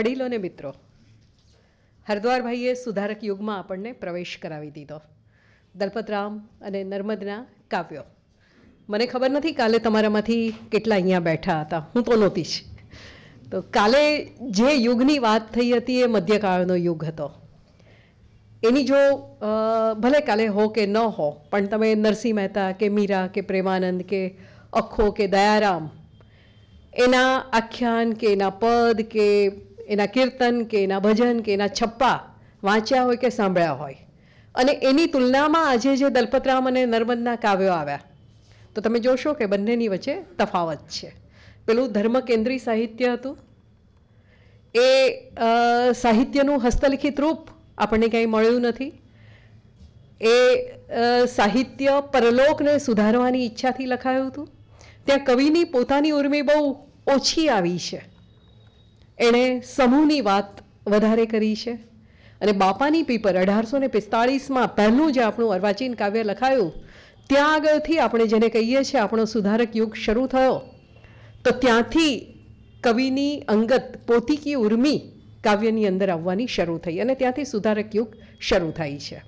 વડીલો ને મિત્રો, હરદ્વારભાઈએ સુધારક યુગમાં આપણને પ્રવેશ કરાવી દીધો. દલપતરામ અને નર્મદના કાવ્યો. મને ખબર નથી કાલે તમારામાંથી કેટલા અહીંયા બેઠા હતા, હું તો નહોતી જ. તો કાલે જે યુગની વાત થઈ હતી એ મધ્યકાળનો યુગ હતો. એની જો ભલે કાલે હો કે ન હો, પણ તમે નરસિંહ મહેતા કે મીરા કે પ્રેમાનંદ કે અખો કે દયારામ, એના આખ્યાન કે એના પદ કે એના કીર્તન કે એના ભજન કે એના છપ્પા વાંચ્યા હોય કે સાંભળ્યા હોય. અને એની તુલનામાં આજે જે દલપતરામ અને નર્મદના કાવ્યો આવ્યા, તો તમે જોશો કે બંનેની વચ્ચે તફાવત છે. પેલું ધર્મ કેન્દ્રી સાહિત્ય હતું. એ સાહિત્યનું હસ્તલિખિત રૂપ આપણને ક્યાંય મળ્યું નથી. એ સાહિત્ય પરલોકને સુધારવાની ઈચ્છાથી લખાયું હતું. ત્યાં કવિની પોતાની ઉર્મી બહુ ઓછી આવી છે. એણે સમૂહની વાત વધારે કરી છે. અને બાપાની પીપર અઢારસો ને પિસ્તાળીસમાં પહેલું જે આપણું અર્વાચીન કાવ્ય લખાયું, ત્યાં આગળથી આપણે જેને કહીએ છીએ આપણો સુધારક યુગ શરૂ થયો. તો ત્યાંથી કવિની અંગત પોતીકી ઉર્મી કાવ્યની અંદર આવવાની શરૂ થઈ અને ત્યાંથી સુધારક યુગ શરૂ થાય છે.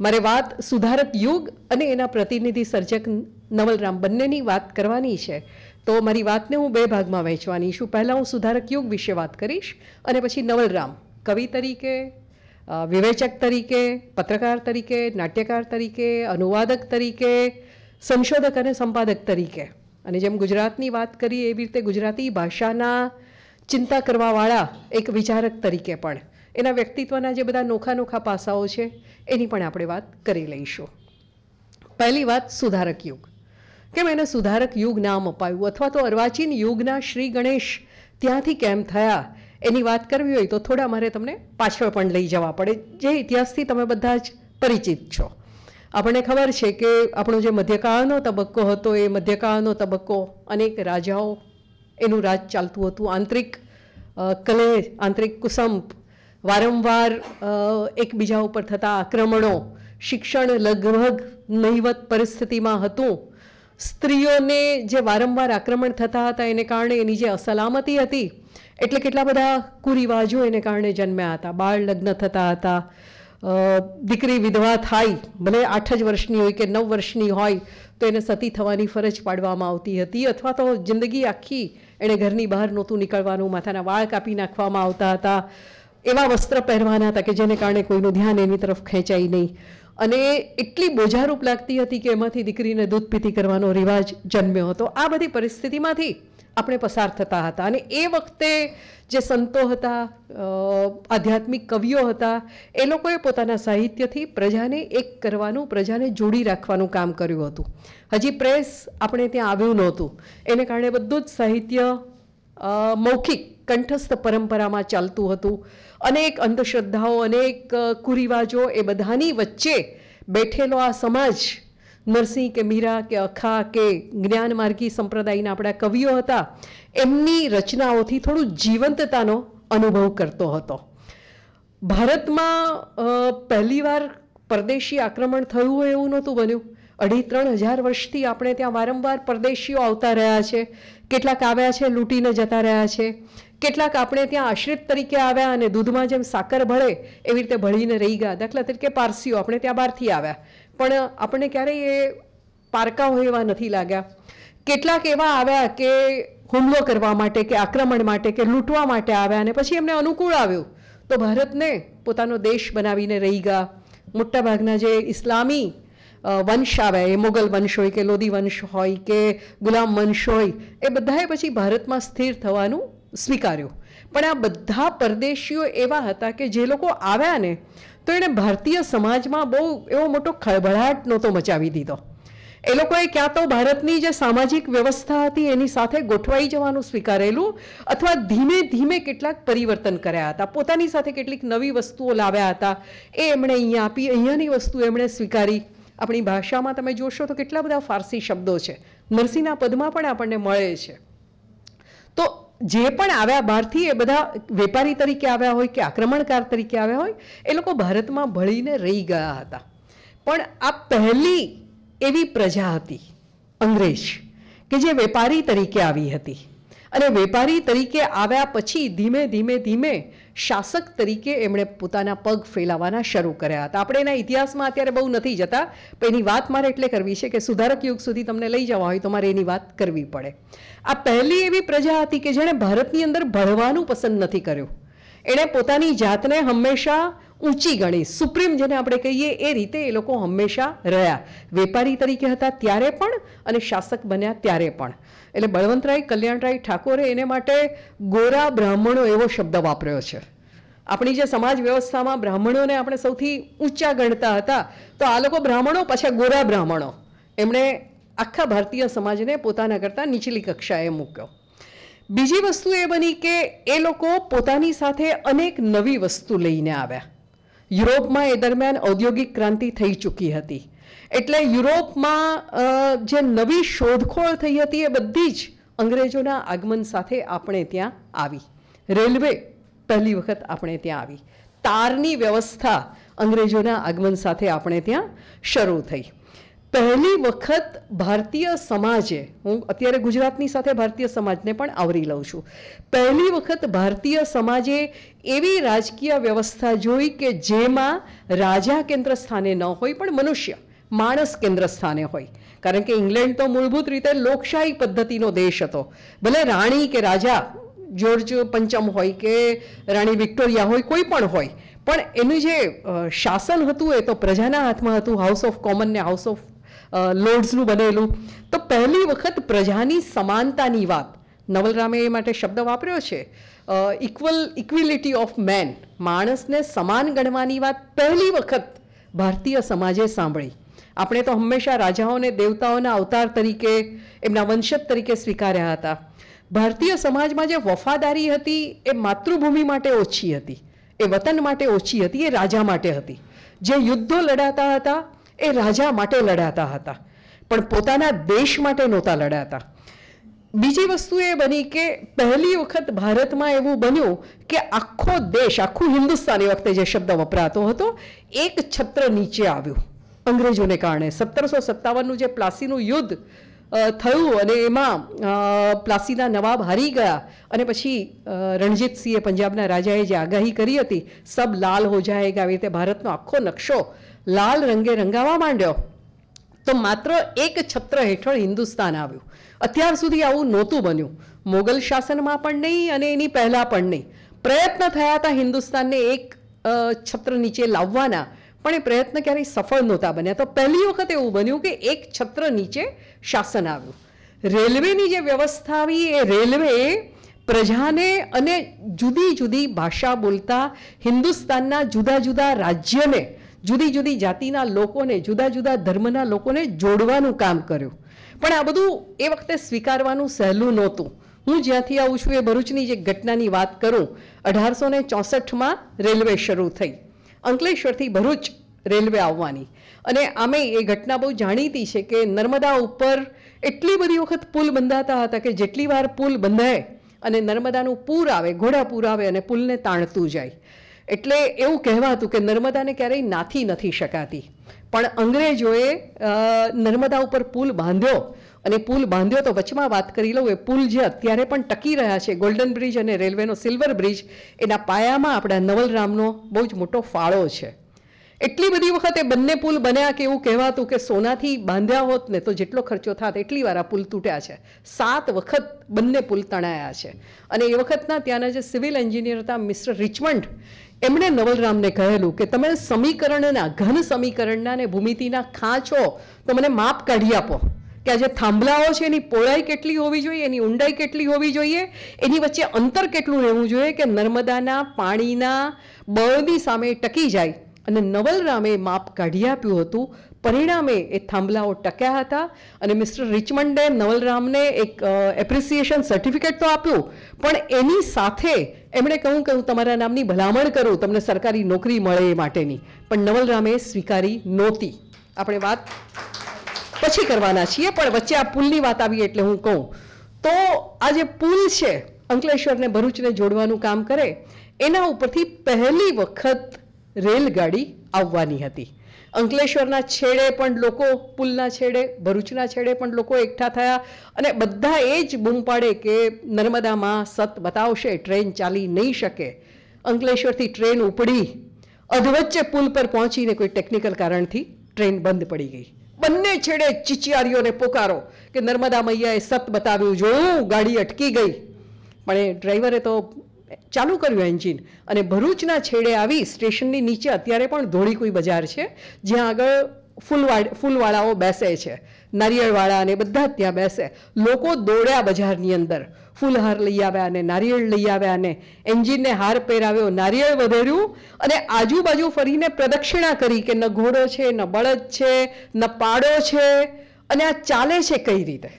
મારે વાત સુધારક યુગ અને એના પ્રતિનિધિ સર્જક નવલરામ બંનેની વાત કરવાની છે. તો મારી વાતને હું બે ભાગમાં વહેંચવાની છું. પહેલાં હું સુધારક યુગ વિશે વાત કરીશ અને પછી નવલરામ, કવિ તરીકે વિવેચક તરીકે, પત્રકાર તરીકે, નાટ્યકાર તરીકે, અનુવાદક તરીકે, સંશોધક અને સંપાદક તરીકે. અને જેમ ગુજરાતની વાત કરીએ એવી રીતે ગુજરાતી ભાષાના ચિંતા કરવાવાળા એક વિચારક તરીકે પણ. એના વ્યક્તિત્વના જે બધા નોખા નોખા પાસાઓ છે, એની પણ આપણે વાત કરી લઈશું. પહેલી વાત સુધારક યુગ. કેમ એને સુધારક યુગ નામ અપાયું? અથવા તો અર્વાચીન યુગના શ્રી ગણેશ ત્યાંથી કેમ થયા? એની વાત કરવી હોય તો થોડા મારે તમને પાછળ પણ લઈ જવા પડે. જે ઇતિહાસથી તમે બધા જ પરિચિત છો. આપણને ખબર છે કે આપણો જે મધ્યકાળનો તબક્કો હતો, એ મધ્યકાળનો તબક્કો અનેક રાજાઓ એનું રાજ ચાલતું હતું. આંતરિક કલે આંતરિક કુસંપ, વારંવાર એકબીજા ઉપર થતા આક્રમણો, શિક્ષણ લગભગ નહિવત પરિસ્થિતિમાં હતું. સ્ત્રીઓને જે વારંવાર આક્રમણ થતા હતા, એને કારણે એની જે અસલામતી હતી, એટલે કેટલા બધા કુરિવાજો એને કારણે જન્મ્યા હતા. બાળ લગ્ન થતા હતા. દીકરી વિધવા થાય, ભલે આઠ જ વર્ષની હોય કે નવ વર્ષની હોય, તો એને સતી થવાની ફરજ પાડવામાં આવતી હતી અથવા તો જિંદગી આખી એણે ઘરની બહાર નહોતું નીકળવાનું, માથાના વાળ કાપી નાખવામાં આવતા હતા. એવા વસ્ત્ર પહેરવાના હતા કે જેને કારણે કોઈનું ધ્યાન એની તરફ ખેંચાય નહીં. અને એટલી બોજારૂપ લાગતી હતી કે એમાંથી દીકરીને દૂધ પીતી કરવાનો રિવાજ જન્મ્યો હતો. આ બધી પરિસ્થિતિમાંથી આપણે પસાર થતા હતા. અને એ વખતે જે સંતો હતા આધ્યાત્મિક કવિઓ હતા, એ લોકોએ પોતાના સાહિત્યથી પ્રજાને એક કરવાનું, પ્રજાને જોડી રાખવાનું કામ કર્યું હતું. હજી પ્રેસ આપણે ત્યાં આવ્યું નહોતું. એને કારણે બધું જ સાહિત્ય મૌખિક, કંઠસ્થ પરંપરામાં ચાલતું હતું. અનેક અંધશ્રદ્ધાઓ, અનેક કુરિવાજો એ બધાની વચ્ચે બેઠેલો આ સમાજ, નરસિંહ કે મીરા કે અખા કે જ્ઞાનમાર્ગી સંપ્રદાયના આપણા કવિઓ હતા, એમની રચનાઓથી થોડું જીવંતતાનો અનુભવ કરતો હતો. ભારતમાં પહેલીવાર પરદેશી આક્રમણ થયું હોય એવું નહોતું બન્યું. અઢી ત્રણ હજાર વર્ષથી આપણે ત્યાં વારંવાર પરદેશીઓ આવતા રહ્યા છે. કેટલાક આવ્યા છે, લૂંટીને જતા રહ્યા છે. કેટલાક આપણે ત્યાં આશ્રિત તરીકે આવ્યા અને દૂધમાં જેમ સાકર ભળે એવી રીતે ભળીને રહી ગયા. દાખલા તરીકે પારસીઓ આપણે ત્યાં બહારથી આવ્યા. પણ આપણને ક્યારેય એ પારકા હોય એવા નથી લાગ્યા. કેટલાક એવા આવ્યા કે હુમલો કરવા માટે, કે આક્રમણ માટે, કે લૂંટવા માટે આવ્યા અને પછી એમને અનુકૂળ આવ્યું. તો ભારતને પોતાનો દેશ બનાવીને રહી ગયા. મોટાભાગના જે ઇસ્લામી વંશ આવ્યા એ મોગલ વંશ હોય કે લોધી વંશ હોય કે ગુલામ વંશ હોય, એ બધાએ પછી ભારતમાં સ્થિર થવાનું સ્વીકાર્યું. પણ આ બધા પરદેશીઓ એવા હતા કે જે લોકો આવ્યા ને, તો એણે ભારતીય સમાજમાં બહુ એવો મોટો ખળભળાટ નહોતો મચાવી દીધો. એ લોકોએ ક્યાં તો ભારતની જે સામાજિક વ્યવસ્થા હતી એની સાથે ગોઠવાઈ જવાનું સ્વીકારેલું અથવા ધીમે ધીમે કેટલાક પરિવર્તન કર્યા હતા. પોતાની સાથે કેટલીક નવી વસ્તુઓ લાવ્યા હતા. એ એમણે અહીંયા આપી, અહીંયાની વસ્તુ એમણે સ્વીકારી. આપણી ભાષામાં તમે જોશો તો કેટલા બધા ફારસી શબ્દો છે. નરસિંહના પદમાં પણ આપણને મળે છે. તો જે પણ આવ્યા બહારથી એ બધા વેપારી તરીકે આવ્યા હોય કે આક્રમણકાર તરીકે આવ્યા હોય, એ લોકો ભારતમાં ભળીને રહી ગયા હતા. પણ આ પહેલી એવી પ્રજા હતી, અંગ્રેજ, કે જે વેપારી તરીકે આવી હતી. અને વેપારી તરીકે આવ્યા પછી ધીમે ધીમે ધીમે શાસક તરીકે એમણે પોતાના પગ ફેલાવવાના શરૂ કર્યા હતા. આપણે એના ઇતિહાસમાં અત્યારે બહુ નથી જતા, પણ એની વાત મારે એટલે કરવી છે કે સુધારક યુગ સુધી તમને લઈ જવા હોય તો મારે એની વાત કરવી પડે. આ પહેલી એવી પ્રજા હતી કે જેણે ભારતની અંદર ભળવાનું પસંદ નથી કર્યું. એણે પોતાની જાતને હંમેશા ઊંચી ગણી. સુપ્રીમ જેને આપણે કહીએ, એ રીતે એ લોકો હંમેશા રહ્યા. વેપારી તરીકે હતા ત્યારે પણ અને શાસક બન્યા ત્યારે પણ. એટલે બળવંતરાય, કલ્યાણરાય ઠાકોરે એને માટે ગોરા બ્રાહ્મણો એવો શબ્દ વાપર્યો છે. આપણી જે સમાજ વ્યવસ્થામાં બ્રાહ્મણોને આપણે સૌથી ઊંચા ગણતા હતા, તો આ લોકો બ્રાહ્મણો, પાછા ગોરા બ્રાહ્મણો. એમણે આખા ભારતીય સમાજને પોતાના કરતાં નીચલી કક્ષાએ મૂક્યો. બીજી વસ્તુ એ બની કે એ લોકો પોતાની સાથે અનેક નવી વસ્તુ લઈને આવ્યા. યુરોપમાં એ દરમિયાન ઔદ્યોગિક ક્રાંતિ થઈ ચૂકી હતી. એટલે યુરોપમાં જે નવી શોધખોળ થઈ હતી એ બધી જ અંગ્રેજોના આગમન સાથે આપણે ત્યાં આવી. રેલવે પહેલી વખત આપણે ત્યાં આવી. તારની વ્યવસ્થા અંગ્રેજોના આગમન સાથે આપણે ત્યાં શરૂ થઈ. પહેલી વખત ભારતીય સમાજે, હું અત્યારે ગુજરાતની સાથે ભારતીય સમાજને પણ આવરી લઉં છું. પહેલી વખત ભારતીય સમાજે એવી રાજકીય વ્યવસ્થા જોઈ કે જેમાં રાજા કેન્દ્ર સ્થાને ન હોય પણ મનુષ્ય. માણસ કેન્દ્ર સ્થાને હોય. કારણ કે ઇંગ્લેન્ડ તો મૂળભૂત રીતે લોકશાહી પદ્ધતિનો દેશ હતો. ભલે રાણી કે રાજા જોર્જ પંચમ હોય કે રાણી વિક્ટોરિયા હોય, કોઈ પણ હોય, પણ એનું જે શાસન હતું એ તો પ્રજાના હાથમાં હતું હાઉસ ઓફ કોમન ને હાઉસ ઓફ લોર્ડ્સનું બનેલું. તો પહેલી વખત પ્રજાની સમાનતાની વાત, નવલરામે એ માટે શબ્દ વાપર્યો છે ઇક્વલ ઇક્વિલિટી ઓફ મેન માણસને સમાન ગણવાની વાત પહેલી વખત ભારતીય સમાજે સાંભળી. આપણે તો હંમેશા રાજાઓને દેવતાઓના અવતાર તરીકે, એમના વંશજ તરીકે સ્વીકાર્યા હતા. ભારતીય સમાજમાં જે વફાદારી હતી, એ માતૃભૂમિ માટે ઓછી હતી. એ વતન માટે ઓછી હતી, એ રાજા માટે હતી. જે યુદ્ધો લડાતા હતા, એ રાજા માટે લડાતા હતા. પણ પોતાના દેશ માટે નહોતા લડાતા. બીજી વસ્તુ એ બની કે, પહેલી વખત ભારતમાં એવું બન્યું કે આખો દેશ, આખું હિન્દુસ્તાન એ વખતે જે શબ્દ વપરાતો હતો, એક છત્ર નીચે આવ્યું. અંગ્રેજોને કારણે. સત્તરસો સત્તાવનનું જે પ્લાસીનું યુદ્ધ થયું અને એમાં પ્લાસીના નવાબ હારી ગયા અને પછી રણજીતસિંહે પંજાબના રાજાએ જે આગાહી કરી હતી, સબ લાલ હો જાયેગા આવી રીતે ભારતનો આખો નકશો લાલ રંગે રંગાવા માંડ્યો, તો માત્ર એક છત્ર હેઠળ હિન્દુસ્તાન આવ્યું. અત્યાર સુધી આવું નહોતું બન્યું. મોગલ શાસનમાં પણ નહીં અને એની પહેલાં પણ નહીં. પ્રયત્ન થયા હતા હિન્દુસ્તાનને એક છત્ર નીચે લાવવાના પણ એ પ્રયત્ન ક્યારેય સફળ નહોતા બન્યા. તો પહેલી વખત એવું બન્યું કે એક છત્ર નીચે શાસન આવ્યું. રેલવેની જે વ્યવસ્થા આવી એ રેલવે પ્રજાને અને જુદી જુદી ભાષા બોલતા હિન્દુસ્તાનના જુદા જુદા રાજ્યને, જુદી જુદી જાતિના લોકોને, જુદા જુદા ધર્મના લોકોને જોડવાનું કામ કર્યું. પણ આ બધું એ વખતે સ્વીકારવાનું સહેલું નહોતું. હું જ્યાંથી આવું છું એ ભરૂચની જે ઘટનાની વાત કરું, અઢારસો ને ચોસઠમાં રેલવે શરૂ થઈ. અંકલેશ્વરથી ભરૂચ રેલવે આવવાની. અને આમે એ ઘટના બહુ જાણીતી છે કે નર્મદા ઉપર એટલી બધી વખત પુલ બંધાતા હતા કે જેટલી વાર પુલ બંધાય અને નર્મદાનું પૂર આવે, ઘોડા પૂર આવે અને પુલને તાણતું જાય. એટલે એવું કહેવાતું કે નર્મદાને ક્યારેય નાથી નથી શકાતી. પણ અંગ્રેજોએ નર્મદા ઉપર પુલ બાંધ્યો અને પુલ બાંધ્યો તો વચમાં વાત કરી લઉં, એ પુલ જે અત્યારે પણ ટકી રહ્યા છે ગોલ્ડન બ્રિજ અને રેલવેનો સિલ્વર બ્રિજ એના પાયામાં આપણા નવલરામનો બહુ જ મોટો ફાળો છે. એટલી બધી વખત એ બંને પુલ બન્યા કે એવું કહેવાતું કે સોનાથી બાંધ્યા હોત ને તો જેટલો ખર્ચો થાત, એટલી વાર આ પુલ તૂટ્યા છે. સાત વખત બંને પુલ તણાયા છે. અને એ વખતના ત્યાંના જે સિવિલ એન્જિનિયર હતા, મિસ્ટર રિચમન્ડ એમણે નવલરામને કહેલું કે તમે સમીકરણના, ઘન સમીકરણના ને ભૂમિતિના ખાંચો, તો મને માપ કાઢી આપો. કે આ જે થાંભલાઓ છે, એની પહોળાઈ કેટલી હોવી જોઈએ, એની ઊંડાઈ કેટલી હોવી જોઈએ, એની વચ્ચે અંતર કેટલું રહેવું જોઈએ કે નર્મદાના પાણીના બળની સામે ટકી જાય. અને નવલરામે માપ કાઢી આપ્યું હતું. પરિણામે એ થાંભલાઓ ટક્યા હતા અને મિસ્ટર રિચમન્ડે નવલરામને એક એપ્રિસિએશન સર્ટિફિકેટ તો આપ્યું. પણ એની સાથે એમણે કહ્યું કે હું તમારા નામની ભલામણ કરું, તમને સરકારી નોકરી મળે એ માટેની. પણ નવલરામે સ્વીકારી નહોતી. આપણે વાત પછી કરવાના છીએ, પણ વચ્ચે આ પુલની વાત આવી એટલે હું કહું. તો આ જે પુલ છે, અંકલેશ્વરને ભરૂચને જોડવાનું કામ કરે, એના ઉપરથી પહેલી વખત રેલગાડી આવવાની હતી. અંકલેશ્વરના છેડે પણ લોકો, પુલના છેડે, ભરૂચના છેડે પણ લોકો એકઠા થયા અને બધા એ જ બૂમ પાડે કે નર્મદામાં સત બતાવશે, ટ્રેન ચાલી નહીં શકે. અંકલેશ્વરથી ટ્રેન ઉપડી. અધવચ્ચે પુલ પર પહોંચીને કોઈ ટેકનિકલ કારણથી ટ્રેન બંધ પડી ગઈ. બંને છેડે ચિચિયારીઓને પોકારો કે નર્મદા મૈયાએ સત બતાવ્યું જોયું ગાડી અટકી ગઈ. પણ એ ડ્રાઈવરે તો ચાલુ કર્યું એન્જિન અને ભરૂચના છેડે આવી સ્ટેશનની નીચે અત્યારે પણ ધોળીકુઈ બજાર છે, જ્યાં આગળ ફૂલવાડ, ફૂલવાળાઓ બેસે છે. નારિયેળવાળા અને બધા જ ત્યાં બેસે. લોકો દોડ્યા બજારની અંદર. ફૂલહાર લઈ આવ્યા અને નારિયેળ લઈ આવ્યા અને એન્જિનને હાર પહેરાવ્યો. નારિયેળ વધેર્યું અને આજુબાજુ ફરીને પ્રદક્ષિણા કરી કે ન ઘોડો છે, ન બળદ છે, ન પાડો છે. અને આ ચાલે છે કઈ રીતે?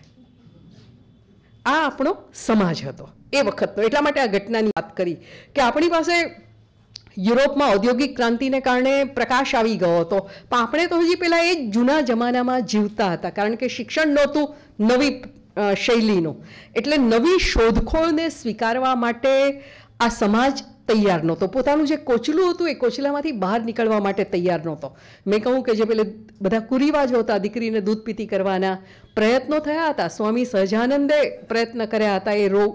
આ આપણો સમાજ હતો. એ વખતનો. એટલા માટે આ ઘટનાની વાત કરી કે આપણી પાસે યુરોપમાં ઔદ્યોગિક ક્રાંતિને કારણે પ્રકાશ આવી ગયો હતો. પણ આપણે તો હજી પેલા એ જૂના જમાનામાં જીવતા હતા, કારણ કે શિક્ષણ નહોતું નવી શૈલીનું. એટલે નવી શોધખોળને સ્વીકારવા માટે આ સમાજ તૈયાર નહોતો. પોતાનું જે કોચલું હતું એ કોચલામાંથી બહાર નીકળવા માટે તૈયાર નહોતો. મેં કહું કે જે પેલે બધા કુરિવાજો હતા, દીકરીને દૂધ પીતી કરવાના પ્રયત્નો થયા હતા. સ્વામી સહજાનંદે પ્રયત્ન કર્યા હતા એ રોગ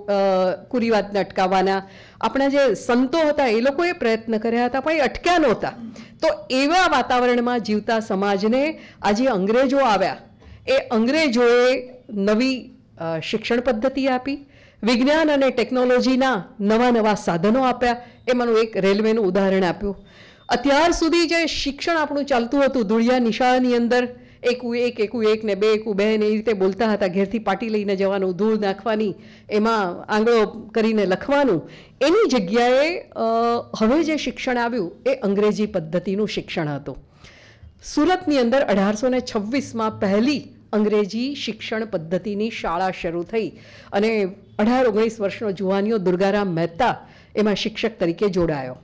કુરિવાજને અટકાવવાના. આપણા જે સંતો હતા એ લોકોએ પ્રયત્ન કર્યા હતા, પણ એ અટક્યા નહોતા. તો એવા વાતાવરણમાં જીવતા સમાજને આજે અંગ્રેજો આવ્યા. એ અંગ્રેજોએ નવી શિક્ષણ પદ્ધતિ આપી વિજ્ઞાન અને ટેકનોલોજીના નવા નવા સાધનો આપ્યા. એમાંનું એક રેલવેનું ઉદાહરણ આપ્યું. અત્યાર સુધી જે શિક્ષણ આપણું ચાલતું હતું, ધૂળિયા નિશાળની અંદર, એકુ એક એકુ એક ને બે, એકું બે ને એ રીતે બોલતા હતા, ઘેરથી પાટી લઈને જવાનું, ધૂળ નાખવાની, એમાં આંગળો કરીને લખવાનું, એની જગ્યાએ હવે જે શિક્ષણ આવ્યું એ અંગ્રેજી પદ્ધતિનું શિક્ષણ હતું. સુરતની અંદર અઢારસો ને છવ્વીસમાં પહેલી અંગ્રેજી શિક્ષણ પદ્ધતિની શાળા શરૂ થઈ અને અઢાર ઓગણીસ વર્ષનો જુવાનીઓ દુર્ગારામ મહેતા એમાં શિક્ષક તરીકે જોડાયો.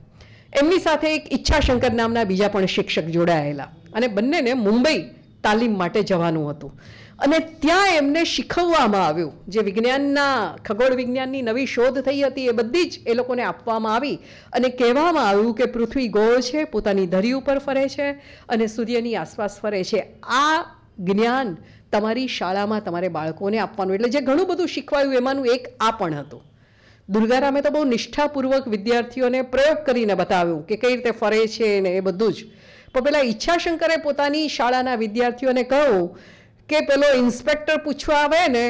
એમની સાથે એક ઈચ્છાશંકર નામના બીજા પણ શિક્ષક જોડાયેલા અને બંનેને મુંબઈ તાલીમ માટે જવાનું હતું. અને ત્યાં એમને શીખવવામાં આવ્યું. જે વિજ્ઞાનના, ખગોળ વિજ્ઞાનની નવી શોધ થઈ હતી એ બધી જ એ લોકોને આપવામાં આવી અને કહેવામાં આવ્યું કે પૃથ્વી ગોળ છે, પોતાની ધરી ઉપર ફરે છે અને સૂર્યની આસપાસ ફરે છે. આ જ્ઞાન તમારી શાળામાં તમારે બાળકોને આપવાનું. એટલે જે ઘણું બધું શીખવાયું એમાંનું એક આ પણ હતું. દુર્ગારામે તો બહુ નિષ્ઠાપૂર્વક વિદ્યાર્થીઓને પ્રયોગ કરીને બતાવ્યું કે કઈ રીતે ફરે છે ને એ બધું જ. પણ પેલા ઈચ્છાશંકરે પોતાની શાળાના વિદ્યાર્થીઓને કહ્યું કે પેલો ઇન્સ્પેક્ટર પૂછવા આવે ને,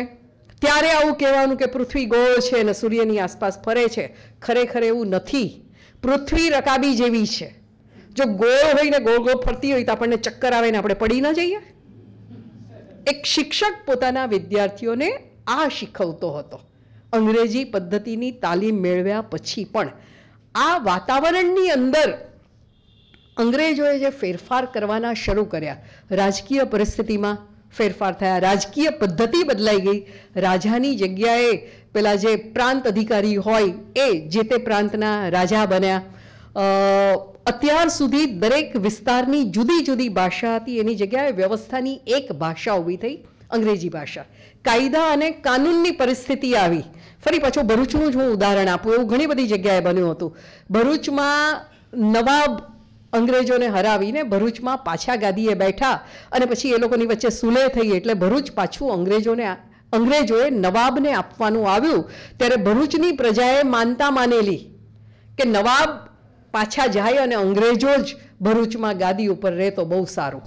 ત્યારે આવું કહેવાનું કે પૃથ્વી ગોળ છે અને સૂર્યની આસપાસ ફરે છે? ખરેખર એવું નથી. પૃથ્વી રકાબી જેવી છે. જો ગોળ હોય ને ગોળ ગોળ ફરતી હોય તો આપણને ચક્કર આવે ને આપણે પડી ન જઈએ. એક શિક્ષક પોતાના વિદ્યાર્થીઓને આ શીખવતો હતો. અંગ્રેજી પદ્ધતિની તાલીમ મેળવ્યા પછી પણ આ વાતાવરણની અંદર અંગ્રેજોએ જે ફેરફાર કરવાના શરૂ કર્યા. રાજકીય પરિસ્થિતિમાં ફેરફાર થયા. રાજકીય પદ્ધતિ બદલાઈ ગઈ. રાજાની જગ્યાએ પેલા જે પ્રાંત અધિકારી હોય એ જે તે પ્રાંતના રાજા બન્યા. અત્યાર સુધી દરેક વિસ્તારની જુદી જુદી ભાષા હતી. એની જગ્યાએ વ્યવસ્થાની એક ભાષા ઊભી થઈ, અંગ્રેજી ભાષા. કાયદા અને કાનૂનની પરિસ્થિતિ આવી. ફરી પાછું ભરૂચનું જ હું ઉદાહરણ આપું, એવું ઘણી બધી જગ્યાએ બન્યું હતું. ભરૂચમાં નવાબ અંગ્રેજોને હરાવીને ભરૂચમાં પાછા ગાદીએ બેઠા અને પછી એ લોકોની વચ્ચે સુલે થઈ એટલે ભરૂચ પાછું અંગ્રેજોને અંગ્રેજોએ નવાબને આપવાનું આવ્યું. ત્યારે ભરૂચની પ્રજાએ માનતા માનેલી કે નવાબ પાછા જાય અને અંગ્રેજો જ ભરૂચમાં ગાદી ઉપર રહે તો બહુ સારું.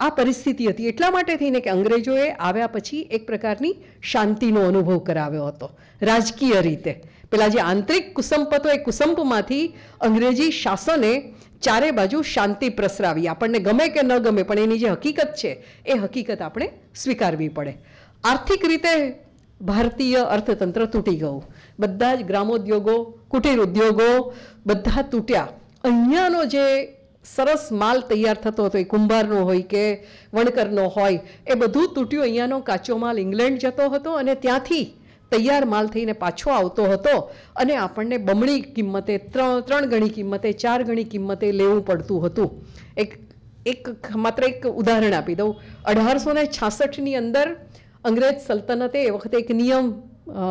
આ પરિસ્થિતિ હતી એટલા માટે થઈને કે અંગ્રેજોએ આવ્યા પછી એક પ્રકારની શાંતિનો અનુભવ કરાવ્યો હતો. રાજકીય રીતે. પેલા જે આંતરિક કુસંપ હતો એ કુસંપમાંથી અંગ્રેજી શાસને ચારે બાજુ શાંતિ પ્રસરાવી. આપણને ગમે કે ન ગમે, પણ એની જે હકીકત છે, એ હકીકત આપણે સ્વીકારવી પડે. આર્થિક રીતે ભારતીય અર્થતંત્ર તૂટી ગયું. બધા જ ગ્રામોદ્યોગો કુટીર ઉદ્યોગો બધા તૂટ્યા. અહીંયાનો જે સરસ માલ તૈયાર થતો હતો, એ કુંભારનો હોય કે વણકરનો હોય, એ બધું તૂટ્યું. અહીંયાનો કાચો માલ ઇંગ્લેન્ડ જતો હતો અને ત્યાંથી તૈયાર માલ થઈને પાછો આવતો હતો. અને આપણને બમણી કિંમતે ત્રણ ત્રણ ગણી કિંમતે, ચાર ગણી કિંમતે લેવું પડતું હતું. એક એક, માત્ર એક ઉદાહરણ આપી દઉં. અઢારસો ને છાસઠની અંદર અંગ્રેજ સલ્તનતે એ વખતે એક નિયમ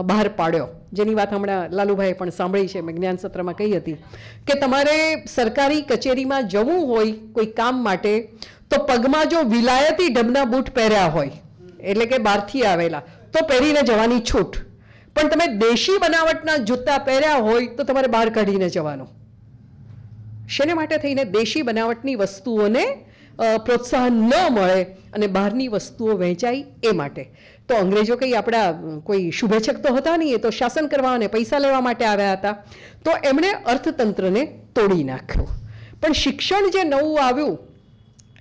બહાર પાડ્યો. જેની વાત હમણાં લાલુભાઈએ પણ સાંભળી છે, મેં જ્ઞાન સત્રમાં કહી હતી કે તમારે સરકારી કચેરીમાં જવું હોય કોઈ કામ માટે, તો પગમાં જો વિલાયતી ઢબના બૂટ પહેર્યા હોય, એટલે કે બહારથી આવેલા, તો પહેરીને જવાની છૂટ. પણ તમે દેશી બનાવટના જૂતા પહેર્યા હોય, તો તમારે બહાર કાઢીને જવાનું. શેને માટે થઈને દેશી બનાવટની વસ્તુઓને પ્રોત્સાહન ન મળે અને બહારની વસ્તુઓ વહેંચાય એ માટે. તો અંગ્રેજો કંઈ આપણા કોઈ શુભેચ્છક તો હતા નહીં, એ તો શાસન કરવા અને પૈસા લેવા માટે આવ્યા હતા. તો એમણે અર્થતંત્રને તોડી નાખ્યું. પણ શિક્ષણ જે નવું આવ્યું,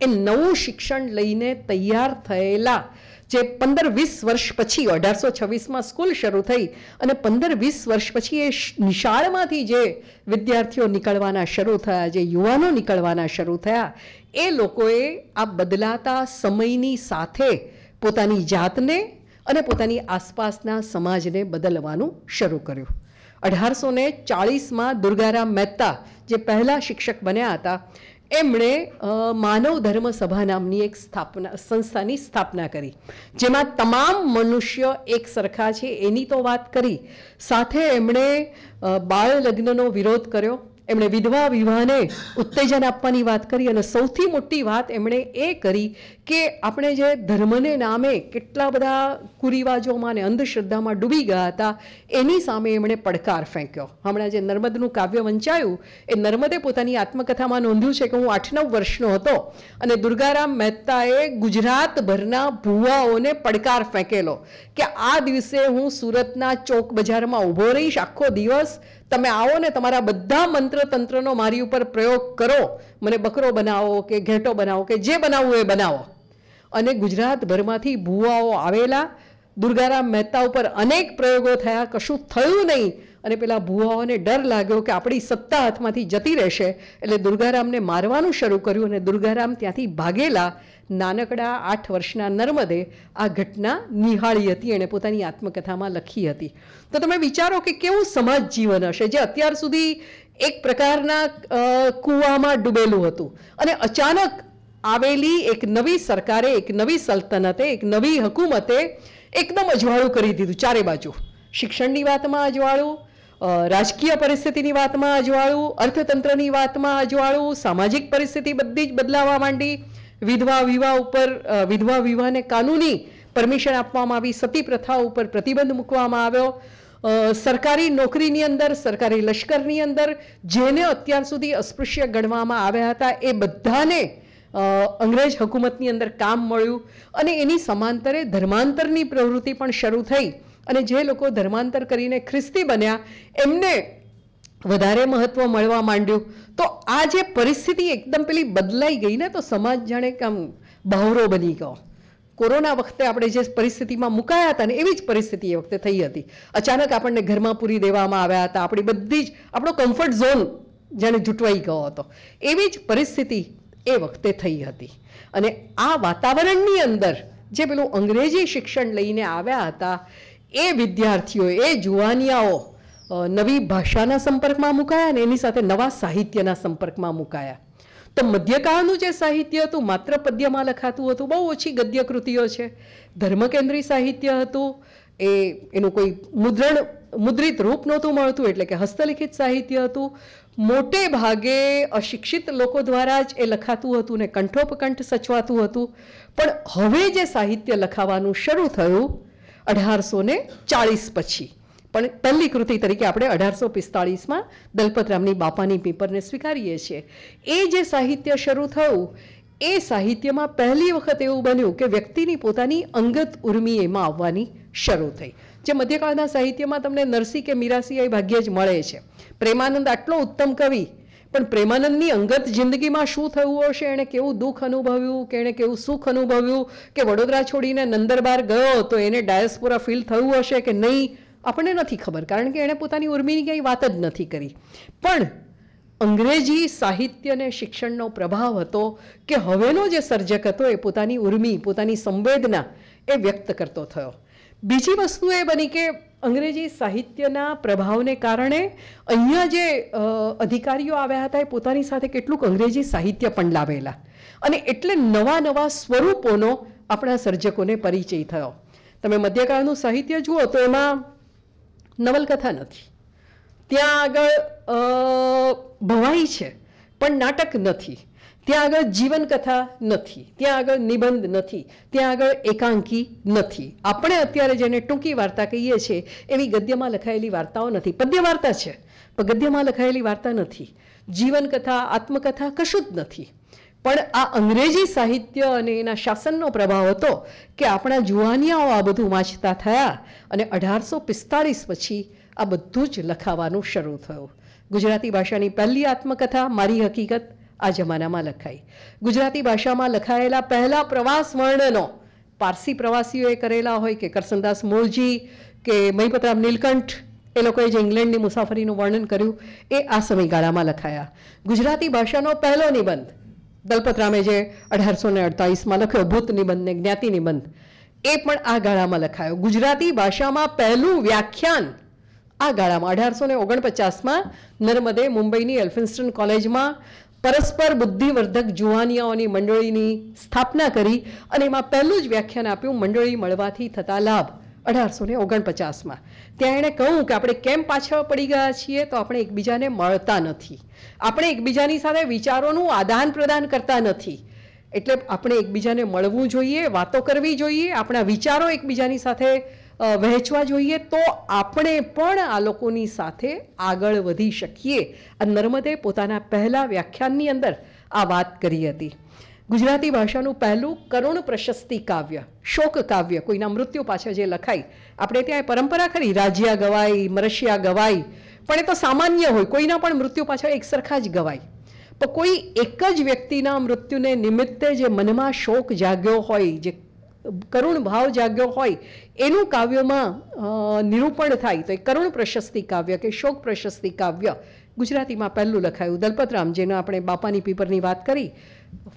એ નવું શિક્ષણ લઈને તૈયાર થયેલા જે પંદર વીસ વર્ષ પછી, અઢારસો છવ્વીસમાં સ્કૂલ શરૂ થઈ અને પંદર વીસ વર્ષ પછી એ નિશાળમાંથી જે વિદ્યાર્થીઓ નીકળવાના શરૂ થયા, જે યુવાનો નીકળવાના શરૂ થયા, એ લોકોએ આ બદલાતા સમયની સાથે પોતાની જાતને અને પોતાની આસપાસના સમાજને બદલવાનું શરૂ કર્યું. અઢારસો ને ચાળીસમાં દુર્ગારામ મહેતા જે પહેલા શિક્ષક બન્યા હતા એમણે માનવ ધર્મ સભા નામની એક સ્થાપના, સંસ્થાની સ્થાપના કરી, જેમાં તમામ મનુષ્ય એક સરખા છે એની તો વાત કરી. સાથે એમણે બાળ લગ્નનો વિરોધ કર્યો, એમણે વિધવા વિવાહને ઉત્તેજન આપવાની વાત કરી અને સૌથી મોટી વાત એમણે એ કરી કે આપણે જે ધર્મને નામે કેટલા બધા કુરિવાજોમાં અને અંધશ્રદ્ધામાં ડૂબી ગયા હતા, એની સામે એમણે પડકાર ફેંક્યો. હમણાં જે નર્મદનું કાવ્ય વંચાયું, એ નર્મદે પોતાની આત્મકથામાં નોંધ્યું છે કે હું આઠ નવ વર્ષનો હતો અને દુર્ગારામ મહેતાએ ગુજરાતભરના ભુવાઓને પડકાર ફેંકેલો કે આ દિવસે હું સુરતના ચોક બજારમાં ઊભો રહીશ, આખો દિવસ તમે આવો ને તમારા બધા મંત્ર તંત્રનો મારી ઉપર પ્રયોગ કરો. મને બકરો બનાવો કે ઘેટો બનાવો કે જે બનાવવું એ બનાવો. અને ગુજરાતભરમાંથી ભુવાઓ આવેલા દુર્ગારામ મહેતા ઉપર અનેક પ્રયોગો થયા. કશું થયું નહીં. અને પેલા ભુવાઓને ડર લાગ્યો કે આપણી સત્તા હાથમાંથી જતી રહેશે. એટલે દુર્ગારામને મારવાનું શરૂ કર્યું અને દુર્ગારામ ત્યાંથી ભાગેલા. નાનકડા આઠ વર્ષના નર્મદે આ ઘટના નિહાળી હતી એણે પોતાની આત્મકથામાં લખી હતી. તો તમે વિચારો કે કેવું સમાજ જીવન હશે જે અત્યાર સુધી એક પ્રકારના કૂવામાં ડૂબેલું હતું. અને અચાનક આવેલી એક નવી સરકારે, એક નવી સલ્તનતે, એક નવી હકુમતે એકદમ અજવાળું કરી દીધું ચારે બાજુ. શિક્ષણની વાતમાં અજવાળું રાજકીય પરિસ્થિતિની વાતમાં અજવાળું, અર્થતંત્રની વાતમાં અજવાળું, સામાજિક પરિસ્થિતિ બધી જ બદલાવા માંડી. વિધવા, વિવાહ ઉપર વિધવા, વિવાહને કાનૂની પરમિશન આપવામાં આવી, સતી પ્રથા ઉપર પ્રતિબંધ મૂકવામાં આવ્યો. સરકારી નોકરીની અંદર, સરકારી લશ્કરની અંદર, જેને અત્યાર સુધી અસ્પૃશ્ય ગણવામાં આવ્યા હતા, એ બધાને અંગ્રેજ હકુમતની અંદર કામ મળ્યું અને એની સમાંતરે ધર્માંતરની પ્રવૃત્તિ પણ શરૂ થઈ અને જે લોકો ધર્માંતર કરીને ખ્રિસ્તી બન્યા, એમને વધારે મહત્વ મળવા માંડ્યું. તો આ જે પરિસ્થિતિ એકદમ પેલી બદલાઈ ગઈ ને, તો સમાજ જાણે આમ બહોરો બની ગયો. કોરોના વખતે આપણે જે પરિસ્થિતિમાં મુકાયા હતા ને, એવી જ પરિસ્થિતિ એ વખતે થઈ હતી. અચાનક આપણને ઘરમાં પૂરી દેવામાં આવ્યા હતા, આપણી બધી જ, આપણો કમ્ફર્ટ ઝોન જાણે જૂટવાઈ ગયો હતો. એવી જ પરિસ્થિતિ એ વખતે થઈ હતી. અને આ વાતાવરણની અંદર જે પેલું અંગ્રેજી શિક્ષણ લઈને આવ્યા હતા, એ વિદ્યાર્થીઓ, એ જુવાનિયાઓ નવી ભાષાના સંપર્કમાં મુકાયા અને એની સાથે નવા સાહિત્યના સંપર્કમાં મુકાયા. તો મધ્યકાળનું જે સાહિત્ય હતું, માત્ર પદ્યમાં લખાતું હતું, બહુ ઓછી ગદ્ય કૃતિઓ છે. ધર્મકેન્દ્રી સાહિત્ય હતું, એ, એનું કોઈ મુદ્રણ, મુદ્રિત રૂપ નહોતું મળતું, એટલે કે હસ્તલિખિત સાહિત્ય હતું મોટે ભાગે અશિક્ષિત લોકો દ્વારા જ એ લખાતું હતું ને કંઠોપકંઠ સચવાતું હતું. પણ હવે જે સાહિત્ય લખાવાનું શરૂ થયું, અઢારસો ને ચાળીસ પછી. પણ પહેલી કૃતિ તરીકે આપણે અઢારસો પિસ્તાળીસમાં દલપતરામની બાપાની પેપરને સ્વીકારીએ છીએ. એ જે સાહિત્ય શરૂ થયું, એ સાહિત્યમાં પહેલી વખત એવું બન્યું કે વ્યક્તિની પોતાની અંગત ઉર્મી એમાં આવવાની શરૂ થઈ. જે મધ્યકાળના સાહિત્યમાં તમને નરસિંહ કે મીરાસિંહ ભાગ્યે જ મળે છે. પ્રેમાનંદ આટલો ઉત્તમ કવિ, પણ પ્રેમાનંદની અંગત જિંદગીમાં શું થયું હશે? એણે કેવું દુઃખ અનુભવ્યું? કે એણે કેવું સુખ અનુભવ્યું? કે વડોદરા છોડીને નંદરબાર ગયો તો એને ડાયસ્પોરા ફીલ થયું હશે કે નહીં? આપણને નથી ખબર, કારણ કે એણે પોતાની ઉર્મિની કંઈ વાત જ નથી કરી. પણ અંગ્રેજી સાહિત્યને શિક્ષણનો પ્રભાવ હતો કે હવેનો જે સર્જક હતો એ પોતાની ઉર્મી, પોતાની સંવેદના એ વ્યક્ત કરતો થયો. બીજી વસ્તુ એ બની કે અંગ્રેજી સાહિત્યના પ્રભાવને કારણે અહીંયા જે અધિકારીઓ આવ્યા હતા એ પોતાની સાથે કેટલુંક અંગ્રેજી સાહિત્ય પણ લાવેલા. અને એટલે નવા નવા સ્વરૂપોનો આપણા સર્જકોને પરિચય થયો. તમે મધ્યકાળનું સાહિત્ય જુઓ તો એમાં નવલકથા નથી. ત્યાં આગળ ભવાઈ છે, પણ નાટક નથી. ત્યાં આગળ જીવનકથા નથી, ત્યાં આગળ નિબંધ નથી, ત્યાં આગળ એકાંકી નથી. આપણે અત્યારે જેને ટૂંકી વાર્તા કહીએ છીએ, એવી ગદ્યમાં લખાયેલી વાર્તાઓ નથી. પદ્ય વાર્તા છે, પણ ગદ્યમાં લખાયેલી વાર્તા નથી. જીવનકથા, આત્મકથા કશું જ નથી. પણ આ અંગ્રેજી સાહિત્ય અને એના શાસનનો પ્રભાવ હતો કે આપણા જુવાનિયાઓ આ બધું વાંચતા થયા અને અઢારસો પિસ્તાળીસ પછી આ બધું જ લખાવાનું શરૂ થયું. ગુજરાતી ભાષાની પહેલી આત્મકથા મારી હકીકત આ જમાનામાં લખાઈ. ગુજરાતી ભાષામાં લખાયેલા પહેલા પ્રવાસ વર્ણનો પારસી પ્રવાસીઓએ કરેલા હોય કે કરસનદાસ મૂળજી કે મહિપતરામ નીલકંઠ, એ લોકોએ જે ઇંગ્લેન્ડની મુસાફરીનું વર્ણન કર્યું, એ આ સમયગાળામાં લખાયા. ગુજરાતી ભાષાનો પહેલો નિબંધ, દલપતરામે જે અઢારસો ને અડતાલીસમાં લખ્યો, ભૂત નિબંધ ને જ્ઞાતિ નિબંધ, એ પણ આ ગાળામાં લખાયો. ગુજરાતી ભાષામાં પહેલું વ્યાખ્યાન આ ગાળામાં, અઢારસો ને ઓગણપચાસમાં નર્મદે મુંબઈની એલ્ફિન્સ્ટન કોલેજમાં પરસ્પર બુદ્ધિવર્ધક જુવાનિયાઓની મંડળીની સ્થાપના કરી અને એમાં પહેલું જ વ્યાખ્યાન આપ્યું, મંડળી મળવાથી થતા લાભ અઢારસો ને ઓગણપચાસમાં. ત્યાં એણે કહ્યું કે આપણે કેમ પાછળ પડી ગયા છીએ? તો આપણે એકબીજાને મળતા નથી. આપણે એકબીજાની સાથે વિચારોનું આદાન પ્રદાન કરતા નથી. એટલે આપણે એકબીજાને મળવું જોઈએ, વાતો કરવી જોઈએ, આપણા વિચારો એકબીજાની સાથે વહેંચવા જોઈએ તો આપણે પણ આ લોકોની સાથે આગળ વધી શકીએ. આ નર્મદે પોતાના પહેલા વ્યાખ્યાનની અંદર આ વાત કરી હતી. ગુજરાતી ભાષાનું પહેલું કરુણ પ્રશસ્તિ કાવ્ય, શોક કાવ્ય, કોઈના મૃત્યુ પાછળ જે લખાય આપણે ત્યાં પરંપરા ખરી, રાજ્યા ગવાય મરશિયા ગવાય પણ એ તો સામાન્ય હોય, કોઈના પણ મૃત્યુ પાછળ એક સરખા જ ગવાય. પણ કોઈ એક જ વ્યક્તિના મૃત્યુને નિમિત્તે જે મનમાં શોક જાગ્યો હોય, જે કરુણ ભાવ જાગ્યો હોય, એનું કાવ્યમાં નિરૂપણ થાય. તો એ કરુણ પ્રશસ્તિ કાવ્ય કે શોક પ્રશસ્તિ કાવ્ય ગુજરાતીમાં પહેલું લખાયું. દલપતરામ જેનો આપણે બાપાની પીપરની વાત કરી,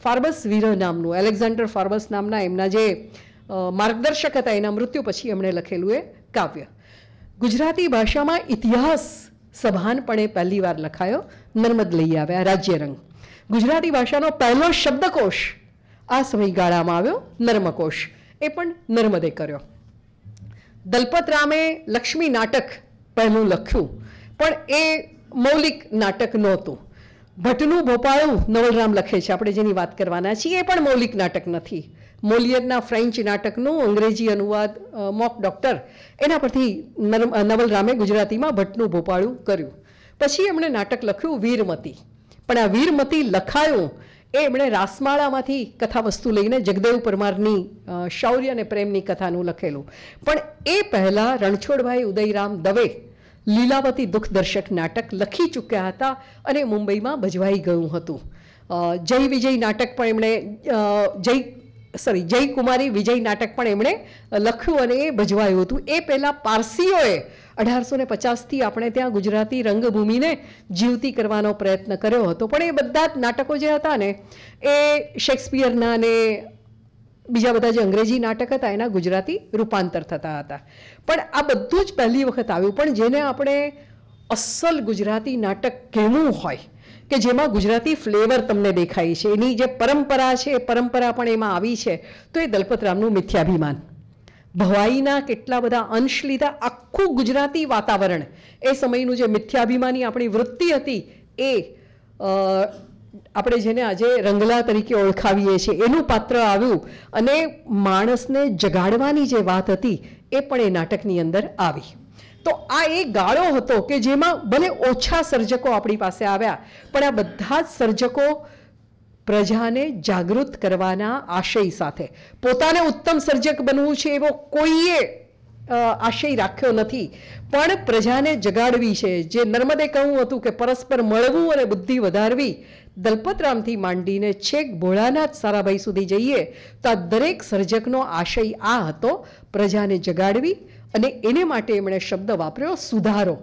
ફાર્બસ વીર નામનું, એલેક્ઝાન્ડર ફાર્બસ નામના એમના જે માર્ગદર્શક હતા, એના મૃત્યુ પછી એમણે લખેલું એ કાવ્ય. ગુજરાતી ભાષામાં ઇતિહાસ સભાનપણે પહેલી વાર લખાયો, નર્મદ લઈ આવ્યા રાજ્યરંગ ગુજરાતી ભાષાનો પહેલો શબ્દકોશ આ સમયગાળામાં આવ્યો, નર્મકોશ. એ પણ નર્મદે કર્યો. દલપતરામે લક્ષ્મી નાટક પહેલું લખ્યું, પણ એ મૌલિક નાટક નહોતું. ભટ્ટનું ભોપાળું નવલરામ લખે છે, આપણે જેની વાત કરવાના છીએ, એ પણ મૌલિક નાટક નથી. મોલિયરના ફ્રેન્ચ નાટકનું અંગ્રેજી અનુવાદ મોક ડોક્ટર, એના પરથી નવલરામે ગુજરાતીમાં ભટ્ટનું ભોપાળું કર્યું. પછી એમણે નાટક લખ્યું વીરમતી. પણ આ વીરમતી લખાયું એ એમણે રાસમાળામાંથી કથા વસ્તુ લઈને જગદેવ પરમારની શૌર્ય અને પ્રેમની કથાનું લખેલું. પણ એ પહેલાં રણછોડભાઈ ઉદયરામ દવે લીલાવતી દુઃખદર્શક નાટક લખી ચૂક્યા હતા અને મુંબઈમાં ભજવાઈ ગયું હતું. જય વિજય નાટક પણ એમણે જય સોરી જય કુમારી વિજય નાટક પણ એમણે લખ્યું અને એ ભજવાયું હતું. એ પહેલાં પારસીઓએ અઢારસો ને પચાસથી આપણે ત્યાં ગુજરાતી રંગભૂમિને જીવતી કરવાનો પ્રયત્ન કર્યો હતો. પણ એ બધા જ નાટકો જે હતા ને, એ શેક્સપિયરના ને બીજા બધા જે અંગ્રેજી નાટક હતા, એના ગુજરાતી રૂપાંતર થતા હતા. પણ આ બધું જ પહેલી વખત આવ્યું. પણ જેને આપણે અસલ ગુજરાતી નાટક કહેવું હોય, કે જેમાં ગુજરાતી ફ્લેવર તમને દેખાય છે, એની જે પરંપરા છે, એ પરંપરા પણ એમાં આવી છે, તો એ દલપતરામનું મિથ્યાભિમાન. ભવાઈના કેટલા બધા અંશ લીધા? આખું ગુજરાતી વાતાવરણ. એ સમયનું જે મિથ્યાભિમાની આપણી વૃત્તિ હતી, એ આપણે જેને આજે રંગલા તરીકે ઓળખાવીએ છીએ, એનું પાત્ર આવ્યું. અને માણસને જગાડવાની જે વાત હતી, એ પણ એ નાટકની અંદર આવી. તો આ એ ગાળો હતો કે જેમાં ભલે ઓછા સર્જકો આપણી પાસે આવ્યા, પણ આ બધા જ સર્જકો પ્રજાને જાગૃત કરવાના આશય સાથે. પોતાને ઉત્તમ સર્જક બનવું છે એવો કોઈએ આશય રાખ્યો નથી. પણ પ્રજાને જગાડવી છે. જે નર્મદે કહ્યું હતું કે પરસ્પર મળવું અને બુદ્ધિ વધારવી, દલપતરામથી માંડીને છેક ભોળાનાથ સારાભાઈ સુધી જઈએ, તો આ દરેક સર્જકનો આશય આ હતો, પ્રજાને જગાડવી અને એને માટે એમણે શબ્દ વાપર્યો, સુધારો.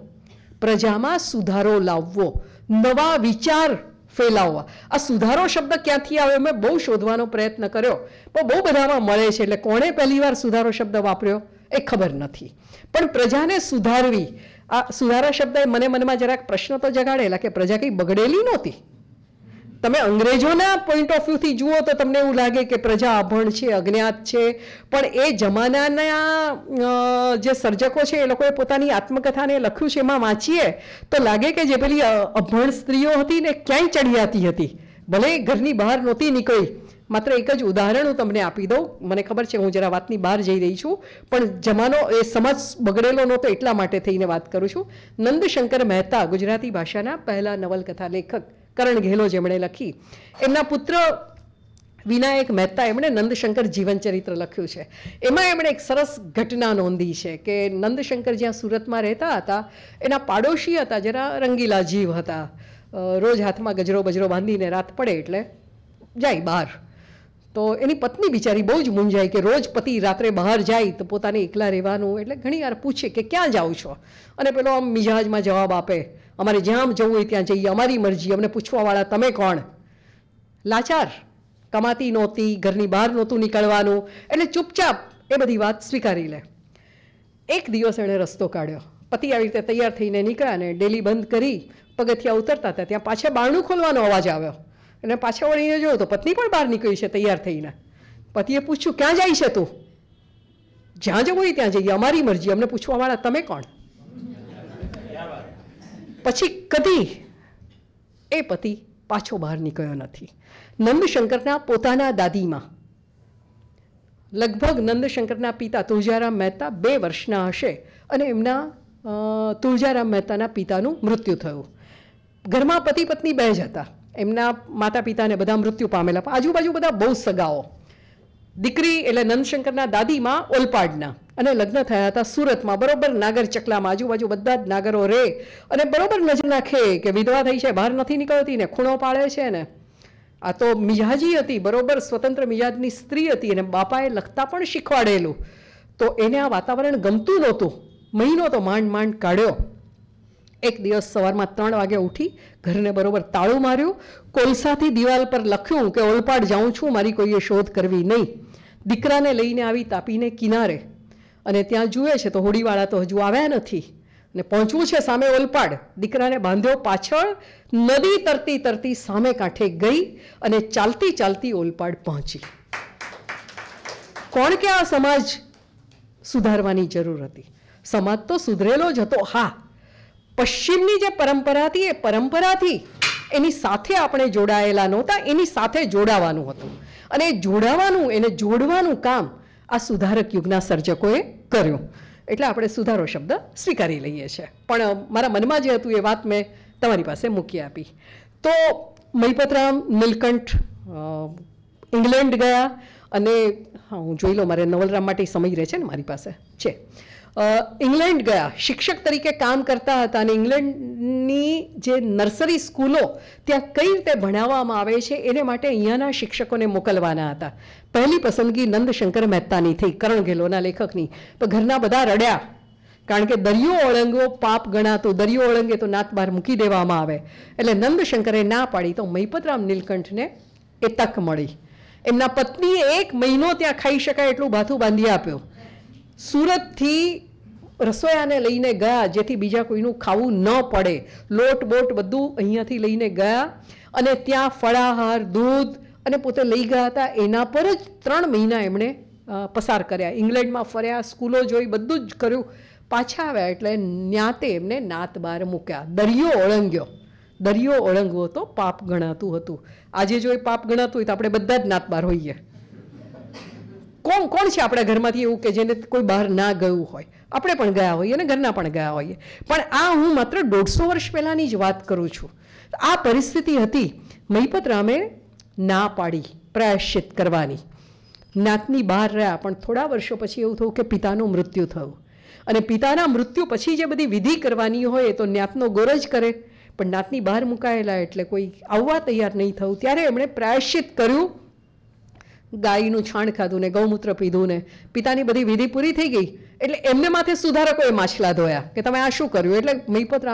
પ્રજામાં સુધારો લાવવો. નવા વિચાર ફેલાવવા. આ સુધારો શબ્દ ક્યાંથી આવ્યો? મેં બહુ શોધવાનો પ્રયત્ન કર્યો. પણ બહુ બધામાં મળે છે એટલે કોણે પહેલી વાર સુધારો શબ્દ વાપર્યો? એ ખબર નથી. પણ પ્રજાને સુધારવી, આ સુધારા શબ્દે મને મનમાં જરાક પ્રશ્ન તો જગાડેલા કે પ્રજા કંઈ બગડેલી નહોતી. તમે અંગ્રેજોના પોઈન્ટ ઓફ વ્યૂથી જુઓ તો તમને એવું લાગે કે પ્રજા અભણ છે, અજ્ઞાત છે. પણ એ જમાનાના જે સર્જકો છે, એ લોકોએ પોતાની આત્મકથાને લખ્યું છે, એમાં વાંચીએ, તો લાગે કે જે પેલી અભણ સ્ત્રીઓ હતી ને ક્યાંય ચડિયાતી હતી. ભલે ઘરની બહાર નહોતી નીકળી. માત્ર એક જ ઉદાહરણ હું તમને આપી દઉં. મને ખબર છે, હું જરા વાતની બહાર જઈ રહી છું. પણ જમાનો, એ સમાજ બગડેલો નહોતો એટલા માટે થઈને વાત કરું છું. નંદશંકર મહેતા ગુજરાતી ભાષાના પહેલા નવલકથા લેખક. કરણ ઘેલો જેમણે લખી. એમના પુત્ર વિનાયક મહેતા એમણે નંદશંકર જીવનચરિત્ર લખ્યું છે. એમાં એમણે એક સરસ ઘટના નોંધી છે કે નંદશંકર જ્યાં સુરતમાં રહેતા હતા, એના પાડોશી હતા, જરા રંગીલા જીવ હતા. રોજ હાથમાં ગજરો બજરો બાંધીને રાત પડે એટલે જાય બહાર. તો એની પત્ની બિચારી બહુ જ મૂંઝાય કે રોજ પતિ રાત્રે બહાર જાય તો પોતાને એકલા રહેવાનું એટલે ઘણી વાર પૂછે કે ક્યાં જાઓ છો? અને પેલો આમ મિજાજમાં જવાબ આપે. અમારે જ્યાં જવું હોય ત્યાં જઈએ, અમારી મરજી, અમને પૂછવાવાળા તમે કોણ? લાચાર, કમાતી નહોતી, ઘરની બહાર નહોતું નીકળવાનું, એટલે ચૂપચાપ એ બધી વાત સ્વીકારી લે. એક દિવસ એણે રસ્તો કાઢ્યો. પતિ આવી રીતે તૈયાર થઈને નીકળ્યા ને ડેલી બંધ કરી પગથિયા ઉતરતા હતા. ત્યાં પાછા બારણું ખોલવાનો અવાજ આવ્યો. અને પાછા વળીને જોયો તો પત્ની પણ બહાર નીકળી છે તૈયાર થઈને. પતિએ પૂછ્યું, ક્યાં જાય છે તું? જ્યાં જવું હોય ત્યાં જઈએ, અમારી મરજી, અમને પૂછવાવાળા તમે કોણ? પછી કદી એ પતિ પાછો બહાર નીકળ્યો નથી. નંદશંકરના પોતાના દાદીમાં. લગભગ નંદશંકરના પિતા તુળજારામ મહેતા બે વર્ષના હશે અને એમના તુળજારામ મહેતાના પિતાનું મૃત્યુ થયું. ઘરમાં પતિ પત્ની બે જ હતા. એમના માતા પિતાને બધા મૃત્યુ પામેલા. આજુબાજુ બધા બહુ સગાઓ. દીકરી એટલે નંદશંકરના દાદીમાં ઓલપાડના. અને લગ્ન થયા હતા સુરતમાં, બરોબર? નાગર ચકલામાં, આજુબાજુ બધા જ નાગરો રહે અને બરોબર નજર નાખે કે વિધવા થઈ છે, બહાર નથી નીકળતી ને ખૂણો પાડે છે ને. આ તો મિજાજી હતી, બરોબર? સ્વતંત્ર મિજાજની સ્ત્રી હતી અને બાપાએ લખતા પણ શીખવાડેલું. તો એને આ વાતાવરણ ગમતું નહોતું. મહિનો તો માંડ માંડ કાઢ્યો. એક દિવસ સવારમાં ત્રણ વાગે ઉઠી ઘરને બરોબર તાળું માર્યું. કોલસાથી દિવાલ પર લખ્યું કે, ઓલપાડ જાઉં છું, મારી કોઈએ શોધ કરવી નહીં. દીકરાને લઈને આવી તાપીને કિનારે. અને ત્યાં જુએ છે તો હોડીવાળા તો હજુ આવ્યા નથી. ને પહોંચવું છે સામે ઓલપાડ. દીકરાને બાંધ્યો પાછળ. નદી તરતી તરતી સામે કાંઠે ગઈ અને ચાલતી ચાલતી ઓલપાડ પહોંચી. કોણ કે આ સમાજ સુધારવાની જરૂર હતી? સમાજ તો સુધરેલો જ હતો, હા. પશ્ચિમની જે પરંપરા હતી, એ પરંપરાથી એની સાથે આપણે જોડાયેલા નહોતા, એની સાથે જોડાવાનું હતું. અને જોડાવાનું, એને જોડવાનું કામ આ સુધારક યુગના સર્જકોએ કર્યું. એટલે આપણે સુધારો શબ્દ સ્વીકારી લઈએ છીએ. પણ મારા મનમાં જે હતું એ વાત મેં તમારી પાસે મૂકી આપી. તો મહિપતરામ નીલકંઠ ઇંગ્લેન્ડ ગયા અને, હા, હું જોઈ લઉં, મારે નવલરામ માટે સમય રહે છે ને મારી પાસે. છે. ઇંગ્લેન્ડ ગયા. શિક્ષક તરીકે કામ કરતા હતા અને ઇંગ્લેન્ડની જે નર્સરી સ્કૂલો ત્યાં કઈ રીતે ભણાવવામાં આવે છે એને માટે અહીંયાના શિક્ષકોને મોકલવાના હતા. પહેલી પસંદગી નંદશંકર મહેતાની થઈ, કરણ ગેલોના લેખકની. તો ઘરના બધા રડ્યા. કારણ કે દરિયો ઓળંગવો પાપ ગણાતો, દરિયો ઓળંગે તો નાત બહાર મૂકી દેવામાં આવે. એટલે નંદશંકરે ના પાડી તો મહિપતરામ નીલકંઠને એ તક મળી. એમના પત્નીએ એક મહિનો ત્યાં ખાઈ શકાય એટલું ભાથું બાંધી આપ્યું. સુરતથી રસોયાને લઈને ગયા, જેથી બીજા કોઈનું ખાવું ન પડે. લોટ, બોટ બધું અહીંયાથી લઈને ગયા અને ત્યાં ફળાહાર, દૂધ અને પોતે લઈ ગયા હતા. એના પર જ ત્રણ મહિના એમણે પસાર કર્યા. ઇંગ્લેન્ડમાં ફર્યા, સ્કૂલો જોઈ, બધું જ કર્યું. પાછા આવ્યા એટલે ન્યાતે એમને નાત બહાર મૂક્યા. દરિયો ઓળંગ્યો. દરિયો ઓળંગવો તો પાપ ગણાતું હતું. આજે જો એ પાપ ગણાતું હોય તો આપણે બધા જ નાત બહાર હોઈએ. કોણ કોણ છે આપણા ઘરમાંથી એવું કે જેને કોઈ બહાર ના ગયું હોય? આપણે પણ ગયા હોઈએ અને ઘરના પણ ગયા હોઈએ. પણ આ હું માત્ર દોઢસો વર્ષ પહેલાંની જ વાત કરું છું. આ પરિસ્થિતિ હતી મહીપત રામે ના પાડી પ્રાયશ્ચિત કરવાની. નાતની બહાર રહ્યા, પણ થોડા વર્ષો પછી એવું થયું કે પિતાનું મૃત્યુ થયું. અને પિતાના મૃત્યુ પછી જે બધી વિધિ કરવાની હોય તો નાતનો ગોરજ કરે. પણ નાતની બહાર મુકાયેલા એટલે કોઈ આવવા તૈયાર નહીં થયું. ત્યારે એમણે પ્રાયશ્ચિત કર્યું ગાયનું છાણ ખાધું ને ગૌમૂત્ર પીધું ને પિતાની બધી વિધિ પૂરી થઈ ગઈ. એટલે એમને માથે સુધારકોએ માછલા ધોયા કે તમે આ શું કર્યું? એટલે મહિપત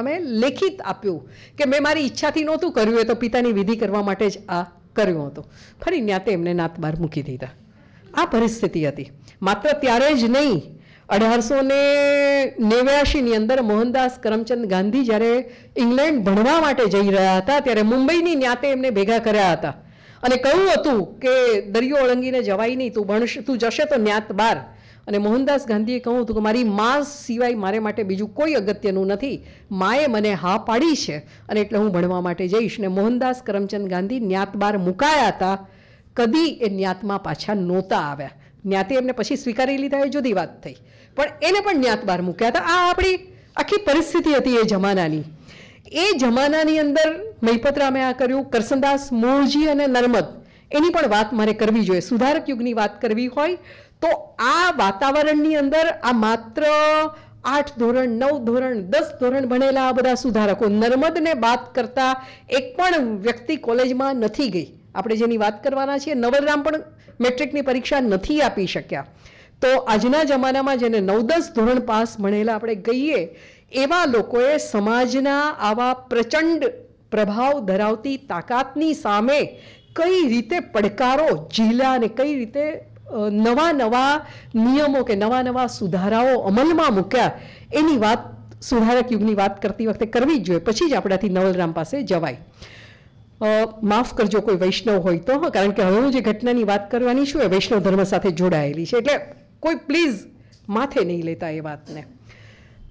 લેખિત આપ્યું કે મેં મારી ઈચ્છાથી નહોતું કર્યું, એ તો પિતાની વિધિ કરવા માટે જ આ કર્યું હતું. ફરી ન્યાતે એમને નાતબાર મૂકી દીધા. આ પરિસ્થિતિ હતી. માત્ર ત્યારે જ નહીં, અઢારસો ને નેવ્યાશીની અંદર મોહનદાસ કરમચંદ ગાંધી જ્યારે ઇંગ્લેન્ડ ભણવા માટે જઈ રહ્યા હતા, ત્યારે મુંબઈની ન્યાતે એમને ભેગા કર્યા હતા. અને કહ્યું હતું કે દરિયો ઓળંગીને જવાય નહીં, તું ભણશ, તું જશે તો ન્યાત બાર. અને મોહનદાસ ગાંધીએ કહ્યું હતું કે મારી મા સિવાય મારે માટે બીજું કોઈ અગત્યનું નથી. માએ મને હા પાડી છે અને એટલે હું ભણવા માટે જઈશ. ને મોહનદાસ કરમચંદ ગાંધી ન્યાત બાર મુકાયા હતા. કદી એ ન્યાતમાં પાછા નહોતા આવ્યા. ન્યાતે એમને પછી સ્વીકારી લીધા, એ જુદી વાત થઈ. પણ એને પણ ન્યાત બહાર મૂક્યા હતા. આ આપણી આખી પરિસ્થિતિ હતી એ જમાનાની. એ જમાનાની અંદર મહિપતરામે આ કર્યું. કરસનદાસ મૂળજી અને નર્મદ, એની પણ વાત મારે કરવી જોઈએ. સુધારક યુગની વાત કરવી હોય તો આ વાતાવરણની અંદર આ માત્ર આઠ ધોરણ, નવ ધોરણ, દસ ધોરણ ભણેલા આ બધા સુધારકો નર્મદને બાદ કરતા એક પણ વ્યક્તિ કોલેજમાં નથી ગઈ. આપણે જેની વાત કરવાના છીએ, નવલરામ પણ મેટ્રિકની પરીક્ષા નથી આપી શક્યા. તો આજના જમાનામાં જેને નવ દસ ધોરણ પાસ ભણેલા આપણે ગઈએ એવા લોકોએ સમાજના આવા પ્રચંડ પ્રભાવ ધરાવતી તાકાતની સામે કઈ રીતે પડકારો ઝીલ્યા અને કઈ રીતે નવા નવા નિયમો કે નવા નવા સુધારાઓ અમલમાં મૂક્યા, એની વાત સુધારક યુગની વાત કરતી વખતે કરવી જ જોઈએ. પછી જ આપણાથી નવલરામ પાસે જવાય. માફ કરજો કોઈ વૈષ્ણવ હોય તો કારણ કે હવે હું જે ઘટનાની વાત કરવાની છું એ વૈષ્ણવ ધર્મ સાથે જોડાયેલી છે. એટલે કોઈ પ્લીઝ માથે નહીં લેતા એ વાતને.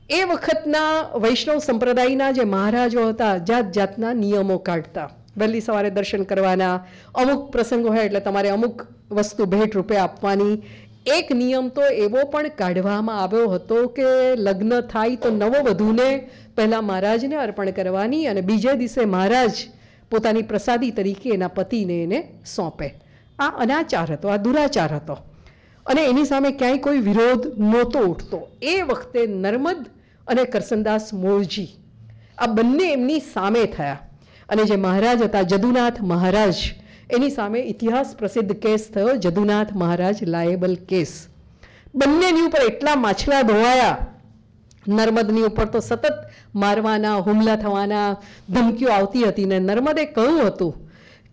એ વખતના વૈષ્ણવ સંપ્રદાયના જે મહારાજો હતા જાત જાતના નિયમો કાઢતા. વહેલી સવારે દર્શન કરવાના, અમુક પ્રસંગો હોય એટલે તમારે અમુક વસ્તુ ભેટ રૂપે આપવાની. એક નિયમ તો એવો પણ કાઢવામાં આવ્યો હતો કે લગ્ન થાય તો નવો વધુને પહેલાં મહારાજને અર્પણ કરવાની અને બીજે દિવસે મહારાજ પોતાની પ્રસાદી તરીકે એના પતિને એને સોંપે. આ અનાચાર હતો, આ દુરાચાર હતો. અને એની સામે ક્યાંય કોઈ વિરોધ નહોતો ઉઠતો. એ વખતે નર્મદ અને કરસનદાસ મોરજી. આ બંને એમની સામે થયા. અને જે મહારાજ હતા, જદુનાથ મહારાજ, એની સામે ઇતિહાસ પ્રસિદ્ધ કેસ થયો, જદુનાથ મહારાજ લાયેબલ કેસ. બંનેની ઉપર એટલા માછલા ધોવાયા. નર્મદની ઉપર તો સતત મારવાના, હુમલા થવાના ધમકીઓ આવતી હતી ને નર્મદે કહ્યું હતું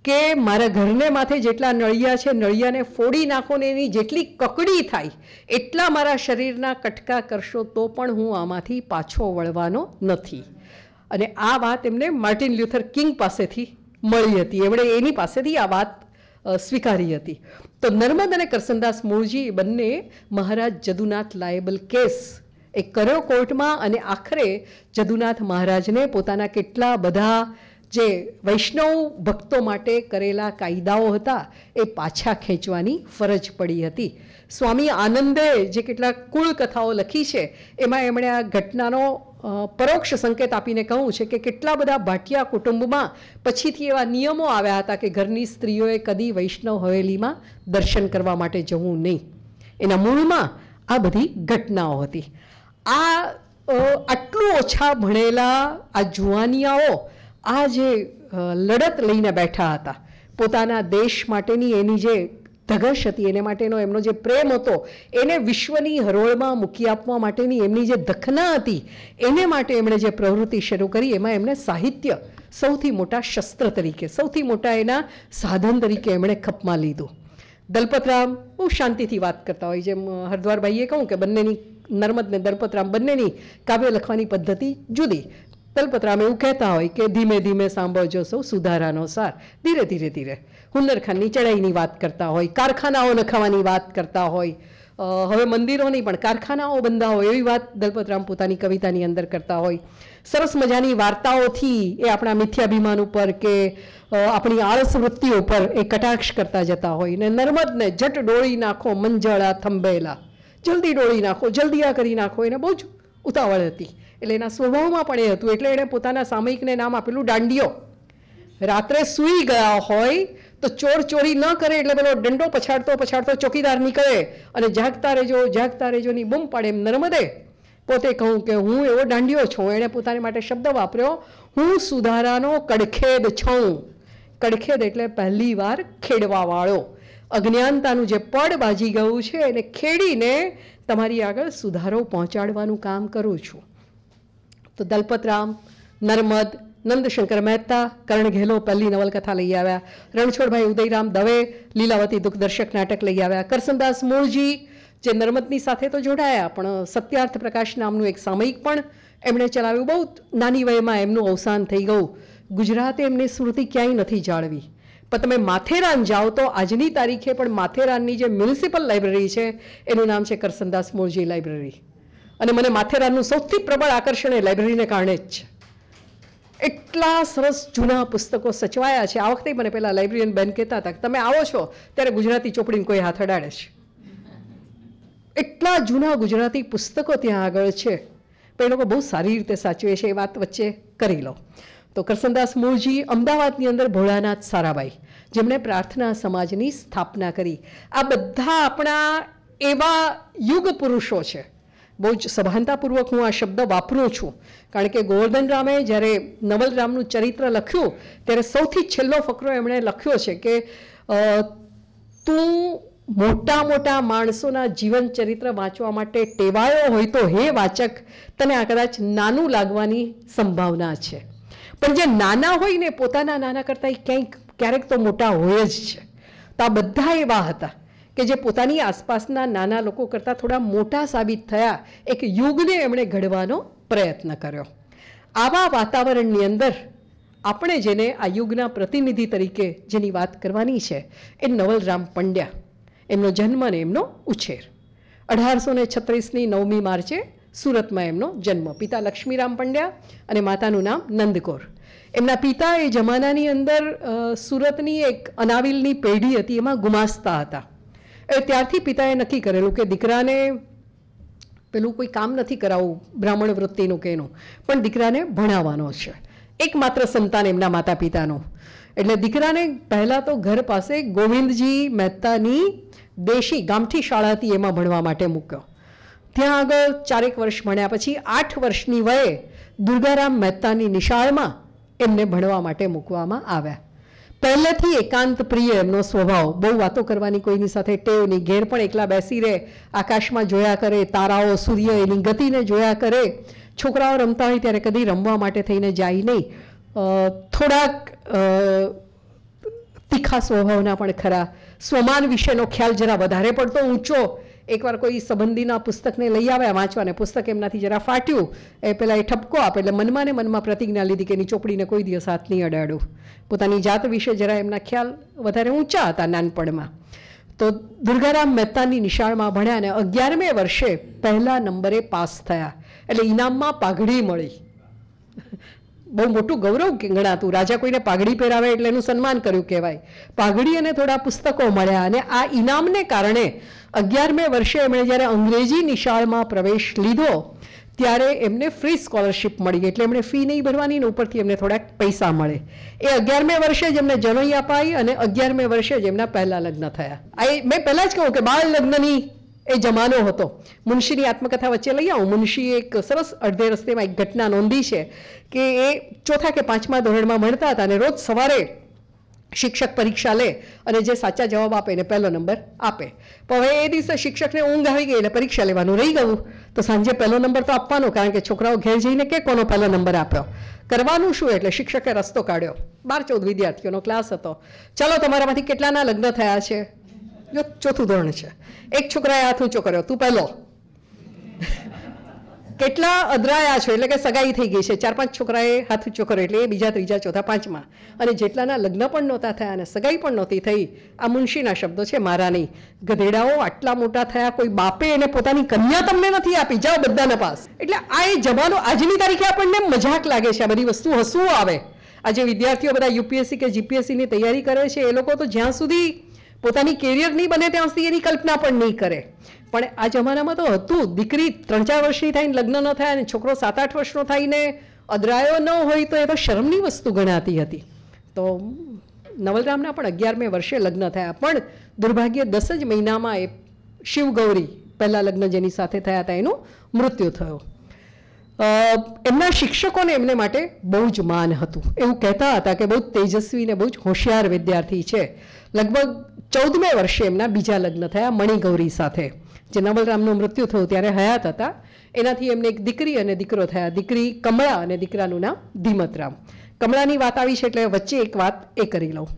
કે મારા ઘરને માથે જેટલા નળિયા છે, નળિયાને ફોડી નાખો ને એની જેટલી કકડી થાય, એટલા મારા શરીરના કટકા કરશો તો પણ હું આમાંથી પાછો વળવાનો નથી. અને આ વાત એમને માર્ટિન લ્યુથર કિંગ પાસેથી મળી હતી. એમણે એની પાસેથી આ વાત સ્વીકારી હતી. તો નર્મદ અને કરસનદાસ મૂળજી બંને મહારાજ જદુનાથ લાયબલ કેસ એ કર્યો કોર્ટમાં અને આખરે જદુનાથ મહારાજને પોતાના કેટલા બધા જે વૈષ્ણવ ભક્તો માટે કરેલા કાયદાઓ હતા, એ પાછા ખેંચવાની ફરજ પડી હતી. સ્વામી આનંદે જે કેટલાક કુળ કથાઓ લખી છે, એમાં એમણે આ ઘટનાનો પરોક્ષ સંકેત આપીને કહું છે કે કેટલા બધા ભાટિયા કુટુંબમાં પછીથી એવા નિયમો આવ્યા હતા કે ઘરની સ્ત્રીઓએ કદી વૈષ્ણવ હવેલીમાં દર્શન કરવા માટે જવું નહીં. એના મૂળમાં આ બધી ઘટનાઓ હતી. આ આટલું ઓછા ભણેલા આ જુવાનિયાઓ આ જે લડત લઈને બેઠા હતા, પોતાના દેશ માટેની એની જે ધગશ હતી, એને માટેનો એમનો જે પ્રેમ હતો, એને વિશ્વની હરોળમાં મૂકી આપવા માટેની એમની જે દખના હતી, એને માટે એમણે જે પ્રવૃત્તિ શરૂ કરી, એમાં એમણે સાહિત્ય સૌથી મોટા શસ્ત્ર તરીકે, સૌથી મોટા એના સાધન તરીકે એમણે ખપમાં લીધું. દલપતરામ, બહુ શાંતિથી વાત કરતા હોય, જેમ હરદ્વારભાઈએ કહું કે બંનેની નર્મદ ને દલપતરામ બંનેની કાવ્ય લખવાની પદ્ધતિ જુદી દલપતરામ એવું કહેતા હોય કે ધીમે ધીમે સાંભળજો સૌ સુધારાનો સાર. ધીરે ધીરે ધીરે. હુન્નરખાનની ચડાઈની વાત કરતા હોય, કારખાનાઓ નખાવાની વાત કરતા હોય. હવે મંદિરોની પણ કારખાનાઓ બંધાવો એવી વાત દલપતરામ પોતાની કવિતાની અંદર કરતા હોય. સરસ મજાની વાર્તાઓથી એ આપણા મિથ્યાભિમાન ઉપર કે આપણી આળસ વૃત્તિ ઉપર એ કટાક્ષ કરતા જતા હોય. ને નર્મદને જટ ડોળી નાખો, મંજળા થંભેલા. જલ્દી ડોળી નાખો, જલ્દી આ કરી નાખો, એને બહુ જ ઉતાવળ હતી. એટલે એના સ્વભાવમાં પણ એ હતું. એટલે એણે પોતાના સામયિકને નામ આપેલું દાંડિયો. રાત્રે સૂઈ ગયા હોય તો ચોર ચોરી ન કરે એટલે પેલો દંડો પછાડતો પછાડતો ચોકીદાર નીકળે અને જાગતા રહેજો, જાગતા રહેજોની બૂમ પાડે એમ નર્મદે. પોતે કહું કે હું એવો દાંડિયો છું. એણે પોતાની માટે શબ્દ વાપર્યો, હું સુધારાનો કડખેદ છું. કડખેદ એટલે પહેલી વાર ખેડવાવાળો. અજ્ઞાનતાનું જે પડ બાજી ગયું છે, એને ખેડીને તમારી આગળ સુધારો પહોંચાડવાનું કામ કરું છું. તો દલપતરામ, નર્મદ, નંદશંકર મહેતા, કરણ ઘેલો પહેલી નવલકથા લઈ આવ્યા. રણછોડભાઈ ઉદયરામ દવે, લીલાવતી દુઃખદર્શક નાટક લઈ આવ્યા. કરસનદાસ મૂળજી, જે નર્મદની સાથે તો જોડાયા, પણ સત્યાર્થ પ્રકાશ નામનું એક સામયિક પણ એમણે ચલાવ્યું. બહુ નાની વયમાં એમનું અવસાન થઈ ગયું. ગુજરાતે એમની સ્મૃતિ ક્યાંય નથી જાળવી. પણ તમે માથેરાન જાઓ તો આજની તારીખે પણ માથેરાનની જે મ્યુનિસિપલ લાઇબ્રેરી છે, એનું નામ છે કરસનદાસ મોરજી લાઇબ્રેરી. અને મને માથેરાનનું સૌથી પ્રબળ આકર્ષણ એ લાઇબ્રેરીને કારણે જ છે. એટલા સરસ જૂના પુસ્તકો સચવાયા છે. આ વખતે મને પહેલાં લાઇબ્રેરિયન બેન કહેતા હતા કે તમે આવો છો ત્યારે ગુજરાતી ચોપડીને કોઈ હાથ અડાડે છે. એટલા જૂના ગુજરાતી પુસ્તકો ત્યાં આગળ છે. પણ એ લોકો બહુ સારી રીતે સાચવે છે. એ વાત વચ્ચે કરી લો. તો કરસનદાસ મૂળજી અમદાવાદની અંદર ભોળાનાથ સારાભાઈ, જેમણે પ્રાર્થના સમાજની સ્થાપના કરી. આ બધા આપણા એવા યુગ પુરુષો છે. બહુ જ સભાનતાપૂર્વક હું આ શબ્દ વાપરું છું. કારણ કે ગોવર્ધન રામે જ્યારે નવલરામનું ચરિત્ર લખ્યું, ત્યારે સૌથી છેલ્લો ફકરો એમણે લખ્યો છે કે તું મોટા મોટા માણસોના જીવન ચરિત્ર વાંચવા માટે ટેવાયો હોય તો હે વાચક, તને આ કદાચ નાનું લાગવાની સંભાવના છે. પણ જે નાના હોય ને પોતાના નાના કરતાં એ ક્યાંક ક્યારેક તો મોટા હોય જ છે. તો આ બધા એવા હતા. કે જે પોતાની આસપાસના નાના લોકો કરતાં થોડા મોટા સાબિત થયા, એક યુગને એમણે ઘડવાનો પ્રયત્ન કર્યો. આવા વાતાવરણની અંદર આપણે જેને આ યુગના પ્રતિનિધિ તરીકે જેની વાત કરવાની છે, એ નવલરામ પંડ્યા. એમનો જન્મ અને એમનો ઉછેર. અઢારસો ને છત્રીસની નવમી માર્ચે સુરતમાં એમનો જન્મ. પિતા લક્ષ્મીરામ પંડ્યા અને માતાનું નામ નંદકોર. એમના પિતા એ જમાનાની અંદર સુરતની એક અનાવિલની પેઢી હતી, એમાં ગુમાસ્તા હતા. એ ત્યારથી પિતાએ નક્કી કરેલું કે દીકરાને પેલું કોઈ કામ નથી કરાવવું, બ્રાહ્મણ વૃત્તિનું કે એનું. પણ દીકરાને ભણાવવાનો છે. એકમાત્ર સંતાન એમના માતા પિતાનું એટલે દીકરાને પહેલાં તો ઘર પાસે ગોવિંદજી મહેતાની દેશી ગામઠી શાળાથી એમાં ભણવા માટે મૂક્યો. ત્યાં આગળ ચારેક વર્ષ ભણ્યા પછી આઠ વર્ષની વયે દુર્ગારામ મહેતાની નિશાળમાં એમને ભણવા માટે મૂકવામાં આવ્યા. પહેલેથી એકાંત પ્રિય એમનો સ્વભાવ. બહુ વાતો કરવાની કોઈની સાથે ટેવ નહીં. ઘેર પણ એકલા બેસી રહે. આકાશમાં જોયા કરે, તારાઓ, સૂર્ય એની ગતિને જોયા કરે. છોકરાઓ રમતા હોય ત્યારે કદી રમવા માટે થઈને જાય નહીં. થોડાક તીખા સ્વભાવના પણ ખરા. સ્વમાન વિશેનો ખ્યાલ જરા વધારે પડતો ઊંચો. એકવાર કોઈ સંબંધીના પુસ્તકને લઈ આવ્યા વાંચવાને, પુસ્તક એમનાથી જરા ફાટ્યું, એ પહેલાં એ ઠપકો આપે, એટલે મનમાં ને મનમાં પ્રતિજ્ઞા લીધી કે એની ચોપડીને કોઈ દિવસ હાથ નહીં અડાડું. પોતાની જાત વિશે જરા એમના ખ્યાલ વધારે ઊંચા હતા નાનપણમાં. તો દુર્ગારામ મહેતાની નિશાળમાં ભણ્યા અને અગિયારમે વર્ષે પહેલા નંબરે પાસ થયા. એટલે ઇનામમાં પાઘડી મળી. બહુ મોટું ગૌરવ ગણાતું. રાજા કોઈને પાઘડી પહેરાવે એટલે એનું સન્માન કર્યું કહેવાય. પાઘડી અને થોડા પુસ્તકો મળ્યા અને આ ઇનામને કારણે અગિયારમે વર્ષે એમણે જ્યારે અંગ્રેજી નિશાળમાં પ્રવેશ લીધો, ત્યારે એમને ફ્રી સ્કોલરશિપ મળી એટલે એમણે ફી નહીં ભરવાની ને ઉપરથી એમને થોડાક પૈસા મળે. એ અગિયારમે વર્ષે જ એમને જનોઈ અપાઈ અને અગિયારમે વર્ષે જ એમના પહેલા લગ્ન થયા. આ મેં પહેલાં જ કહું કે બાળ લગ્નની એ જમાનો હતો. મુનશીની આત્મકથા વચ્ચે લઈ આવું. મુનશી એક સરસ અડધે રસ્તેમાં એક ઘટના નોંધી છે કે એ ચોથા કે પાંચમા ધોરણમાં ભણતા હતા અને રોજ સવારે શિક્ષક પરીક્ષા લે અને જે સાચા જવાબ આપે એને પહેલો નંબર આપે. પણ હવે એ દિવસે શિક્ષકને ઊંઘ આવી ગઈ એટલે પરીક્ષા લેવાનું રહી ગયું. તો સાંજે પહેલો નંબર તો આપવાનો, કારણ કે છોકરાઓ ઘેર જઈને કે કોનો પહેલો નંબર આપ્યો? કરવાનું શું એટલે શિક્ષકે રસ્તો કાઢ્યો. બાર ચૌદ વિદ્યાર્થીઓનો ક્લાસ હતો. ચાલો તમારામાંથી કેટલાના લગ્ન થયા છે? જો ચોથું ધોરણ છે. એક છોકરાએ હાથ ઊંચો કર્યો. તું પહેલો. કેટલા અધરાયા છો? એટલે કે સગાઈ થઈ ગઈ છે. ચાર પાંચ છોકરાએ હાથ ઊંચો કર્યો એટલે એ બીજા, ત્રીજા, ચોથા, પાંચમા. અને જેટલાના લગ્ન પણ નહોતા થયા અને સગાઈ પણ નહોતી થઈ, આ મુનશીના શબ્દો છે, મારા નહીં. ગધેડાઓ આટલા મોટા થયા, કોઈ બાપે એને પોતાની કન્યા તમને નથી આપી. જાઓ બધાના પાસ. એટલે આ એ જમાનો આજની તારીખે આપણને મજાક લાગે છે. આ બધી વસ્તુ હસવું આવે. આજે વિદ્યાર્થીઓ બધા યુપીએસસી કે જીપીએસસીની તૈયારી કરે છે. એ લોકો તો જ્યાં સુધી પોતાની કેરિયર નહીં બને ત્યાં સુધી એની કલ્પના પણ નહીં કરે. પણ આ જમાનામાં તો હતું. દીકરી ત્રણ ચાર વર્ષની થઈને લગ્ન ન થાય અને છોકરો સાત આઠ વર્ષનો થઈને અદરાયો ન હોય તો એ તો શરમની વસ્તુ ગણાતી હતી. તો નવલરામના પણ અગિયારમે વર્ષે લગ્ન થયા. પણ દુર્ભાગ્ય દસ જ મહિનામાં એ શિવગૌરી પહેલાં લગ્ન જેની સાથે થયા હતા, એનું મૃત્યુ થયું. એમના શિક્ષકોને એમને માટે બહુ જ માન હતું. એવું કહેતા હતા કે બહુ તેજસ્વી ને બહુ જ હોશિયાર વિદ્યાર્થી છે. લગભગ ચૌદમે વર્ષે એમના બીજા લગ્ન થયા મણિગૌરી સાથે. જે નવલરામનું મૃત્યુ થયું ત્યારે હયાત હતા. એનાથી એમને એક દીકરી અને દીકરો થયા. દીકરી કમળા અને દીકરાનું નામ ધીમતરામ. કમળાની વાત આવી છે એટલે વચ્ચે એક વાત એ કરી લઉં.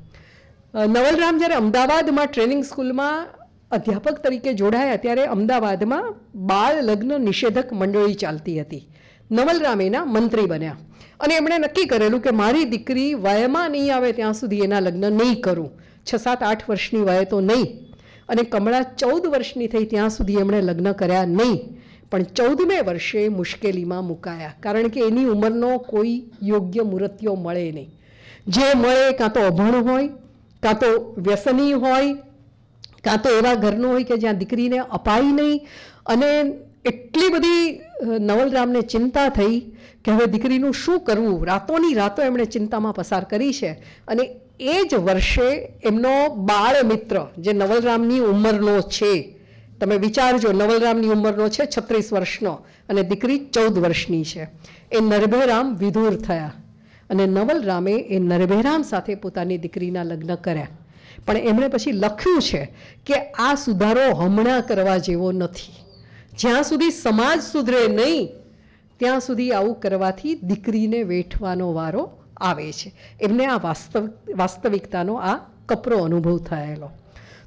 નવલરામ જ્યારે અમદાવાદમાં ટ્રેનિંગ સ્કૂલમાં અધ્યાપક તરીકે જોડાયા ત્યારે અમદાવાદમાં બાળ લગ્ન નિષેધક મંડળી ચાલતી હતી. નવલરામ એના મંત્રી બન્યા. અને એમણે નક્કી કરેલું કે મારી દીકરી વયમાં નહીં આવે ત્યાં સુધી એના લગ્ન નહીં કરું. છ સાત આઠ વર્ષની વયે તો નહીં. અને કમળા ચૌદ વર્ષની થઈ ત્યાં સુધી એમણે લગ્ન કર્યા નહીં. પણ ચૌદમે વર્ષે મુશ્કેલીમાં મુકાયા. કારણ કે એની ઉંમરનો કોઈ યોગ્ય મૂર્તિઓ મળે નહીં. જે મળે કાં તો અભણ હોય, કાં તો વ્યસની હોય, કાં તો એવા ઘરનું હોય કે જ્યાં દીકરીને અપાય નહીં. અને એટલી બધી નવલરામને ચિંતા થઈ કે હવે દીકરીનું શું કરવું? રાતોની રાતો એમણે ચિંતામાં પસાર કરી છે. અને એ જ વર્ષે એમનો બાળ મિત્ર, જે નવલરામની ઉંમરનો છે, તમે વિચારજો નવલરામની ઉંમરનો છે છત્રીસ વર્ષનો અને દીકરી ચૌદ વર્ષની છે. એ નરભેરામ વિધુર થયા અને નવલરામે એ નરભેરામ સાથે પોતાની દીકરીના લગ્ન કર્યા. પણ એમણે પછી લખ્યું છે કે આ સુધારો હમણાં કરવા જેવો નથી. જ્યાં સુધી સમાજ સુધરે નહીં, ત્યાં સુધી આવું કરવાથી દીકરીને વેઠવાનો વારો આવે છે. એમને આ વાસ્તવિક વાસ્તવિકતાનો આ કપરો અનુભવ થયેલો.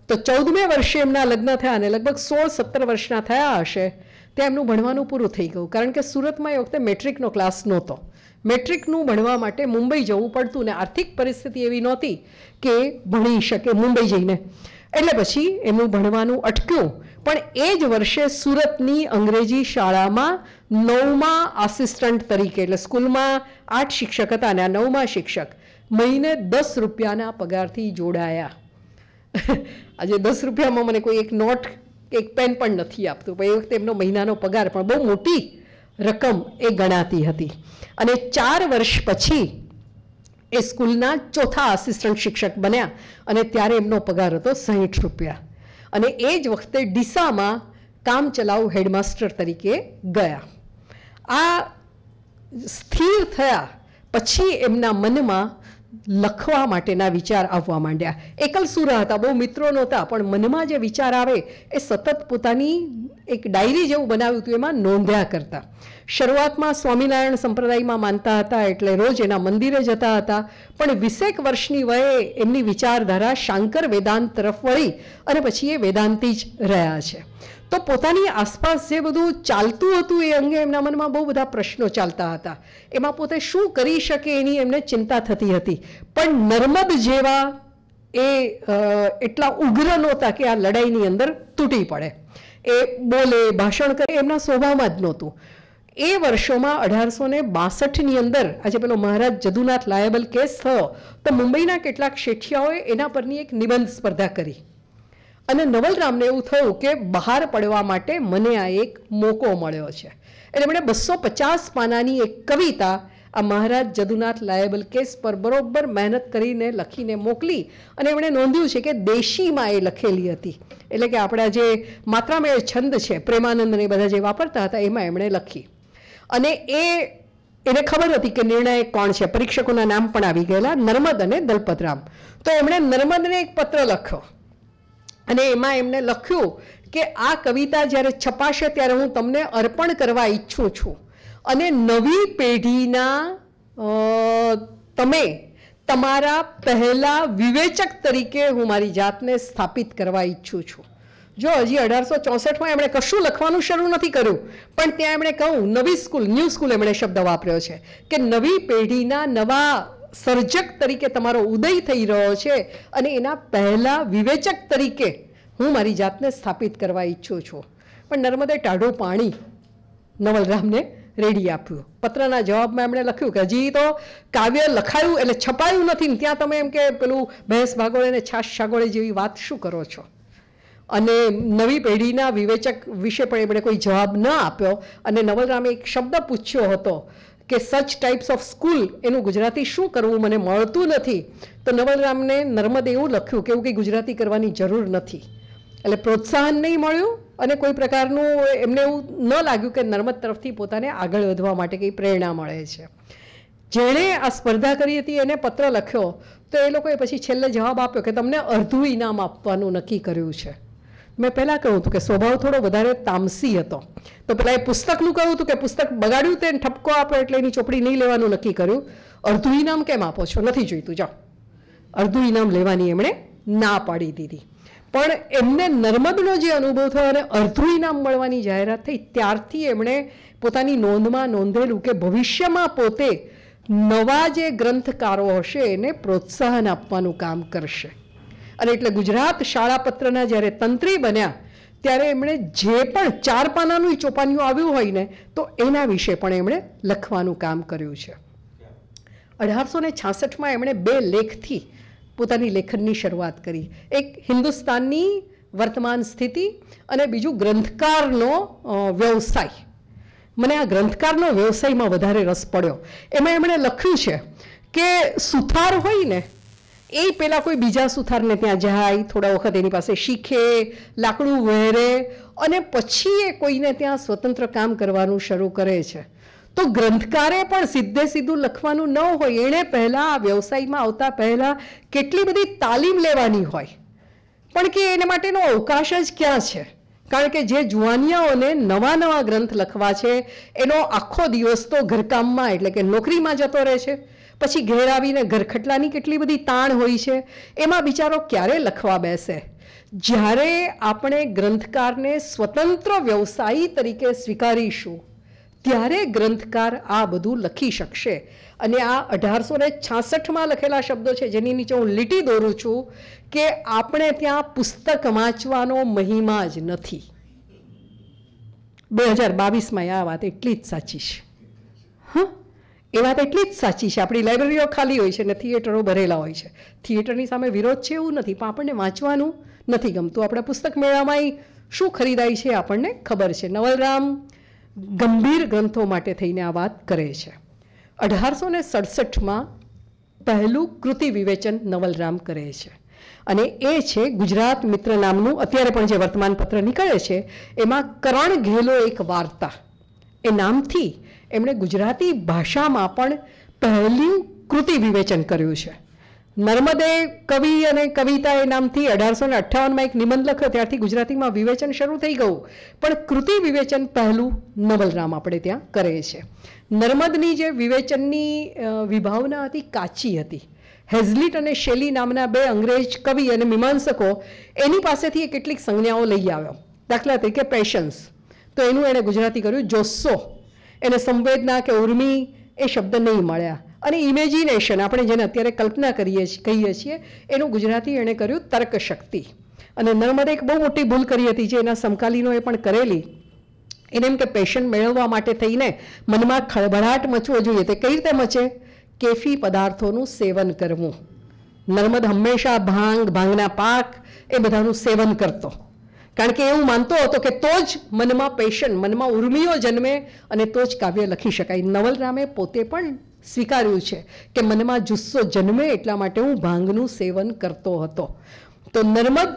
તો ચૌદમે વર્ષે એમના લગ્ન થયા અને લગભગ સોળ સત્તર વર્ષના થયા હશે, ત્યાં એમનું ભણવાનું પૂરું થઈ ગયું. કારણ કે સુરતમાં એ વખતે મેટ્રિકનો ક્લાસ નહોતો. મેટ્રિકનું ભણવા માટે મુંબઈ જવું પડતું ને આર્થિક પરિસ્થિતિ એવી નહોતી કે ભણી શકે મુંબઈ જઈને. એટલે પછી એમનું ભણવાનું અટક્યું પણ એ જ વર્ષે સુરતની અંગ્રેજી શાળામાં નવમા આસિસ્ટન્ટ તરીકે, એટલે સ્કૂલમાં આઠ શિક્ષક હતા અને આ નવમા શિક્ષક મહિને દસ રૂપિયાના પગારથી જોડાયા. આજે દસ રૂપિયામાં મને કોઈ એક નોટ, એક પેન પણ નથી આપતું, પણ એ વખતે એમનો મહિનાનો પગાર પણ બહુ મોટી રકમ એ ગણાતી હતી. અને ચાર વર્ષ પછી એ સ્કૂલના ચોથા આસિસ્ટન્ટ શિક્ષક બન્યા અને ત્યારે એમનો પગાર હતો સાહીઠ રૂપિયા. અને એ જ વખતે ડીસામાં કામ ચલાઉ હેડમાસ્ટર તરીકે ગયા. આ સ્થિર થયા પછી એમના મનમાં લખવા માટેના વિચાર આવવા માંડ્યા. એકલ સુરા હતા, બહુ મિત્રો નહોતા પણ મનમાં જે વિચાર આવે, એ સતત પોતાની એક ડાયરી જેવું બનાવ્યું હતું એમાં નોંધ્યા કરતા. શરૂઆતમાં સ્વામિનારાયણ સંપ્રદાયમાં માનતા હતા એટલે રોજ એના મંદિરે જતા હતા. પણ વીસેક વર્ષની વયે એમની વિચારધારા શાંકર વેદાંત તરફ વળી અને પછી એ વેદાંતી જ રહ્યા છે. તો પોતાની આસપાસ જે બધું ચાલતું હતું એ અંગે એમના મનમાં બહુ બધા પ્રશ્નો ચાલતા હતા. એમાં પોતે શું કરી શકે એની એમને ચિંતા થતી હતી. પણ નર્મદ જેવા એ એટલા ઉગ્ર નહોતા કે આ લડાઈની અંદર તૂટી પડે. એ બોલે, ભાષણ કરે, એમના સ્વભાવમાં જ નહોતું. એ વર્ષોમાં અઢારસો ને બાસઠની અંદર આજે પેલો મહારાજ જદુનાથ લાયબલ કેસ થયો તો મુંબઈના કેટલાક શેઠિયાઓએ એના પરની એક નિબંધ સ્પર્ધા કરી. અને નવલરામને એવું થયું કે બહાર પડવા માટે મને આ એક મોકો મળ્યો છે. એટલે એમણે બસો પચાસ પાનાની એક કવિતા આ મહારાજ જદુનાથ લાયબલ કેસ પર બરોબર મહેનત કરીને લખીને મોકલી અને એમણે નોંધ્યું છે કે દેશીમાં એ લખેલી હતી. એટલે કે આપણા જે માત્રામેળ છંદ છે, પ્રેમાનંદ ને એ બધા જે વાપરતા હતા, એમાં એમણે લખી. અને એ, એને ખબર હતી કે નિર્ણાયક કોણ છે, પરીક્ષકોના નામ પણ આવી ગયેલા, નર્મદ અને દલપતરામ. તો એમણે નર્મદને એક પત્ર લખ્યો. અને એમાં એમને લખ્યું કે આ કવિતા જ્યારે છપાશે ત્યારે હું તમને અર્પણ કરવા ઈચ્છું છું. અને નવી પેઢીના તમે તમારા પહેલા વિવેચક તરીકે હું મારી જાતને સ્થાપિત કરવા ઈચ્છું છું. જો હજી અઢારસો ચોસઠમાં એમણે કશું લખવાનું શરૂ નથી કર્યું, પણ ત્યાં એમણે કહું, નવી સ્કૂલ, ન્યૂ સ્કૂલ એમણે શબ્દ વાપર્યો છે કે નવી પેઢીના નવા સર્જક તરીકે તમારો ઉદય થઈ રહ્યો છે અને એના પહેલા વિવેચક તરીકે હું મારી જાતને સ્થાપિત કરવા ઈચ્છું છું. પણ નર્મદે ટાઢું પાણી નવલરામને રેડી આપ્યું. પત્રના જવાબમાં એમણે લખ્યું કે હજી તો કાવ્ય લખાયું એટલે છપાયું નથી ત્યાં તમે એમ કે પેલું ભેંસ ભાગોળે ને છાશ છાગોળે જેવી વાત શું કરો છો? અને નવી પેઢીના વિવેચક વિશે પણ એમણે કોઈ જવાબ ન આપ્યો. અને નવલરામે એક શબ્દ પૂછ્યો હતો કે સચ ટાઈપ્સ ઓફ સ્કૂલ એનું ગુજરાતી શું કરવું મને મળતું નથી? તો નવલરામને નર્મદે એવું લખ્યું કે એવું કંઈ ગુજરાતી કરવાની જરૂર નથી. એટલે પ્રોત્સાહન નહીં મળ્યું અને કોઈ પ્રકારનું એમને એવું ન લાગ્યું કે નર્મદ તરફથી પોતાને આગળ વધવા માટે કંઈ પ્રેરણા મળે છે. જેણે આ સ્પર્ધા કરી હતી, એને પત્ર લખ્યો, તો એ લોકોએ પછી છેલ્લે જવાબ આપ્યો કે તમને અડધું ઇનામ આપવાનું નક્કી કર્યું છે. મેં પહેલાં કહ્યું હતું કે સ્વભાવ થોડો વધારે તામસી હતો. તો પહેલાં એ પુસ્તકનું કહ્યું હતું કે પુસ્તક બગાડ્યું તેને ઠપકો આપ્યો એટલે એની ચોપડી નહીં લેવાનું નક્કી કર્યું. અડધું ઇનામ કેમ આપો છો? નથી જોઈતું, જાઓ. અડધું ઇનામ લેવાની એમણે ના પાડી દીધી. પણ એમને નર્મદનો જે અનુભવ થયો અને અર્ધું ઇનામ મળવાની જાહેરાત થઈ, ત્યારથી એમણે પોતાની નોંધમાં નોંધેલું કે ભવિષ્યમાં પોતે નવા જે ગ્રંથકારો હશે, એને પ્રોત્સાહન આપવાનું કામ કરશે. અને એટલે ગુજરાત શાળાપત્રના જ્યારે તંત્રી બન્યા, ત્યારે એમણે જે પણ ચાર પાનાનું ચોપાનિયું આવ્યું હોય ને, તો એના વિશે પણ એમણે લખવાનું કામ કર્યું છે. અઢારસો ને છાસઠમાં એમણે બે લેખથી પોતાની લેખનની શરૂઆત કરી. એક હિન્દુસ્તાનની વર્તમાન સ્થિતિ અને બીજું ગ્રંથકારનો વ્યવસાય. મને આ ગ્રંથકારનો વ્યવસાયમાં વધારે રસ પડ્યો. એમાં એમણે લખ્યું છે કે સુથાર હોય ને, એ પહેલાં કોઈ બીજા સુથારને ત્યાં જાય, થોડા વખત એની પાસે શીખે, લાકડું વહેરે અને પછી એ કોઈને ત્યાં સ્વતંત્ર કામ કરવાનું શરૂ કરે છે. તો ગ્રંથકારે પણ સીધે સીધું લખવાનું ન હોય. એણે પહેલાં આ વ્યવસાયમાં આવતા પહેલાં કેટલી બધી તાલીમ લેવાની હોય. પણ કે એને માટેનો અવકાશ જ ક્યાં છે? કારણ કે જે જુવાનિયાઓને નવા નવા ગ્રંથ લખવા છે, એનો આખો દિવસ તો ઘરકામમાં એટલે કે નોકરીમાં જતો રહે છે. પછી ઘેર આવીને ઘરખટલાની કેટલી બધી તાણ હોય છે, એમાં બિચારો ક્યારે લખવા બેસે? જ્યારે આપણે ગ્રંથકારને સ્વતંત્ર વ્યવસાયી તરીકે સ્વીકારીશું ત્યારે ગ્રંથકાર આ બધું લખી શકશે. અને આ અઢારસો ને છાસઠમાં લખેલા શબ્દો છે, જેની નીચે હું લીટી દોરું છું કે આપણે ત્યાં પુસ્તક વાંચવાનો મહિમા જ નથી. બે હજાર બાવીસમાં આ વાત એટલી જ સાચી છે. હા? એ વાત એટલી જ સાચી છે. આપણી લાઇબ્રેરીઓ ખાલી હોય છે ને થિયેટરો ભરેલા હોય છે. થિયેટરની સામે વિરોધ છે એવું નથી, પણ આપણને વાંચવાનું નથી ગમતું. આપણે પુસ્તક મેળામાં શું ખરીદાય છે આપણને ખબર છે. નવલરામ ગંભીર ગ્રંથો માટે થઈને આ વાત કરે છે. અઢારસો ને સડસઠમાં પહેલું કૃતિ વિવેચન નવલરામ કરે છે. અને એ છે ગુજરાત મિત્ર નામનું, અત્યારે પણ જે વર્તમાનપત્ર નીકળે છે, એમાં કરણ ઘેલો એક વાર્તા. એ નામથી એમણે ગુજરાતી ભાષામાં પણ પહેલું કૃતિ વિવેચન કર્યું છે. નર્મદે કવિ અને કવિતા એ નામથી અઢારસો ને અઠ્ઠાવનમાં એક નિબંધ લખ્યો. ત્યારથી ગુજરાતીમાં વિવેચન શરૂ થઈ ગયું. પણ કૃતિ વિવેચન પહેલું નવલરામ આપણે ત્યાં કરે છે. નર્મદની જે વિવેચનની વિભાવના હતી કાચી હતી. હેઝલિટ અને શેલી નામના બે અંગ્રેજ કવિ અને મીમાંસકો એની પાસેથી એ કેટલીક સંજ્ઞાઓ લઈ આવ્યો. દાખલા તરીકે પેશન્સ. તો એનું એણે ગુજરાતી કર્યું જોસ્સો. એને સંવેદના કે ઉર્મી એ શબ્દ નહીં મળ્યા. અને ઇમેજિનેશન આપણે જેને અત્યારે કલ્પના કરીએ છીએ, કહીએ છીએ, એનું ગુજરાતી એણે કર્યું તર્કશક્તિ. અને નર્મદે એક બહુ મોટી ભૂલ કરી હતી જે એના સમકાલીનોએ પણ કરેલી. એને એમ કે પેશન મેળવવા માટે થઈને મનમાં ખળભળાટ મચવો જોઈએ. તે કઈ રીતે મચે? કેફી પદાર્થોનું સેવન કરવું. નર્મદ હંમેશા ભાંગ, ભાંગના પાક, એ બધાનું સેવન કરતો. કારણ કે એવું માનતો હતો કે તો જ મનમાં પેશન, મનમાં ઉર્મિઓ જન્મે અને તો જ કાવ્ય લખી શકાય. નવલરામે પોતે પણ સ્વીકાર્યું છે કે મનમાં જુસ્સો જન્મે એટલા માટે હું ભાંગનું સેવન કરતો હતો. તો નર્મદ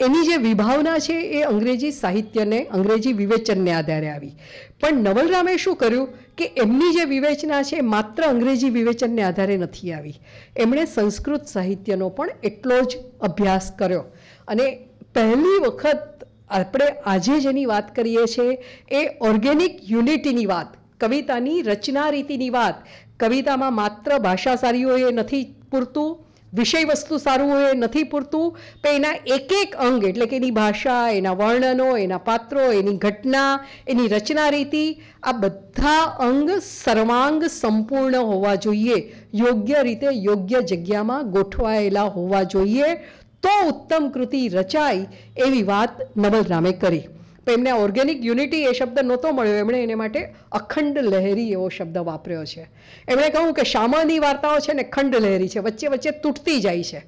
એની જે વિભાવના છે એ અંગ્રેજી સાહિત્યને, અંગ્રેજી વિવેચનને આધારે આવી. પણ નવલરામે શું કર્યું કે એમની જે વિવેચના છે માત્ર અંગ્રેજી વિવેચનને આધારે નથી આવી. એમણે સંસ્કૃત સાહિત્યનો પણ એટલો જ અભ્યાસ કર્યો. અને પહેલી વખત આપણે આજે જેની વાત કરીએ છીએ એ ઓર્ગેનિક યુનિટીની વાત. કવિતાની રચના રીતિની વાત. કવિતામાં માત્ર ભાષા સારી હોય એ નથી પૂરતું, વિષય વસ્તુ સારું હોય નથી પૂરતું, પણ એના એક એક અંગ એટલે કે એની ભાષા, એના વર્ણનો, એના પાત્રો, એની ઘટના, એની રચના રીતિ, આ બધા અંગ સર્વાંગ સંપૂર્ણ હોવા જોઈએ. યોગ્ય રીતે યોગ્ય જગ્યામાં ગોઠવાયેલા હોવા જોઈએ. તો ઉત્તમ કૃતિ રચાય એવી વાત નવલરામે કરી. પણ એમને ઓર્ગેનિક યુનિટી એ શબ્દ નહોતો મળ્યો. એમણે એને માટે અખંડ લહેરી એવો શબ્દ વાપર્યો છે. એમણે કહ્યું કે શામાની વાર્તાઓ છે ને ખંડ લહેરી છે. વચ્ચે વચ્ચે તૂટતી જાય છે.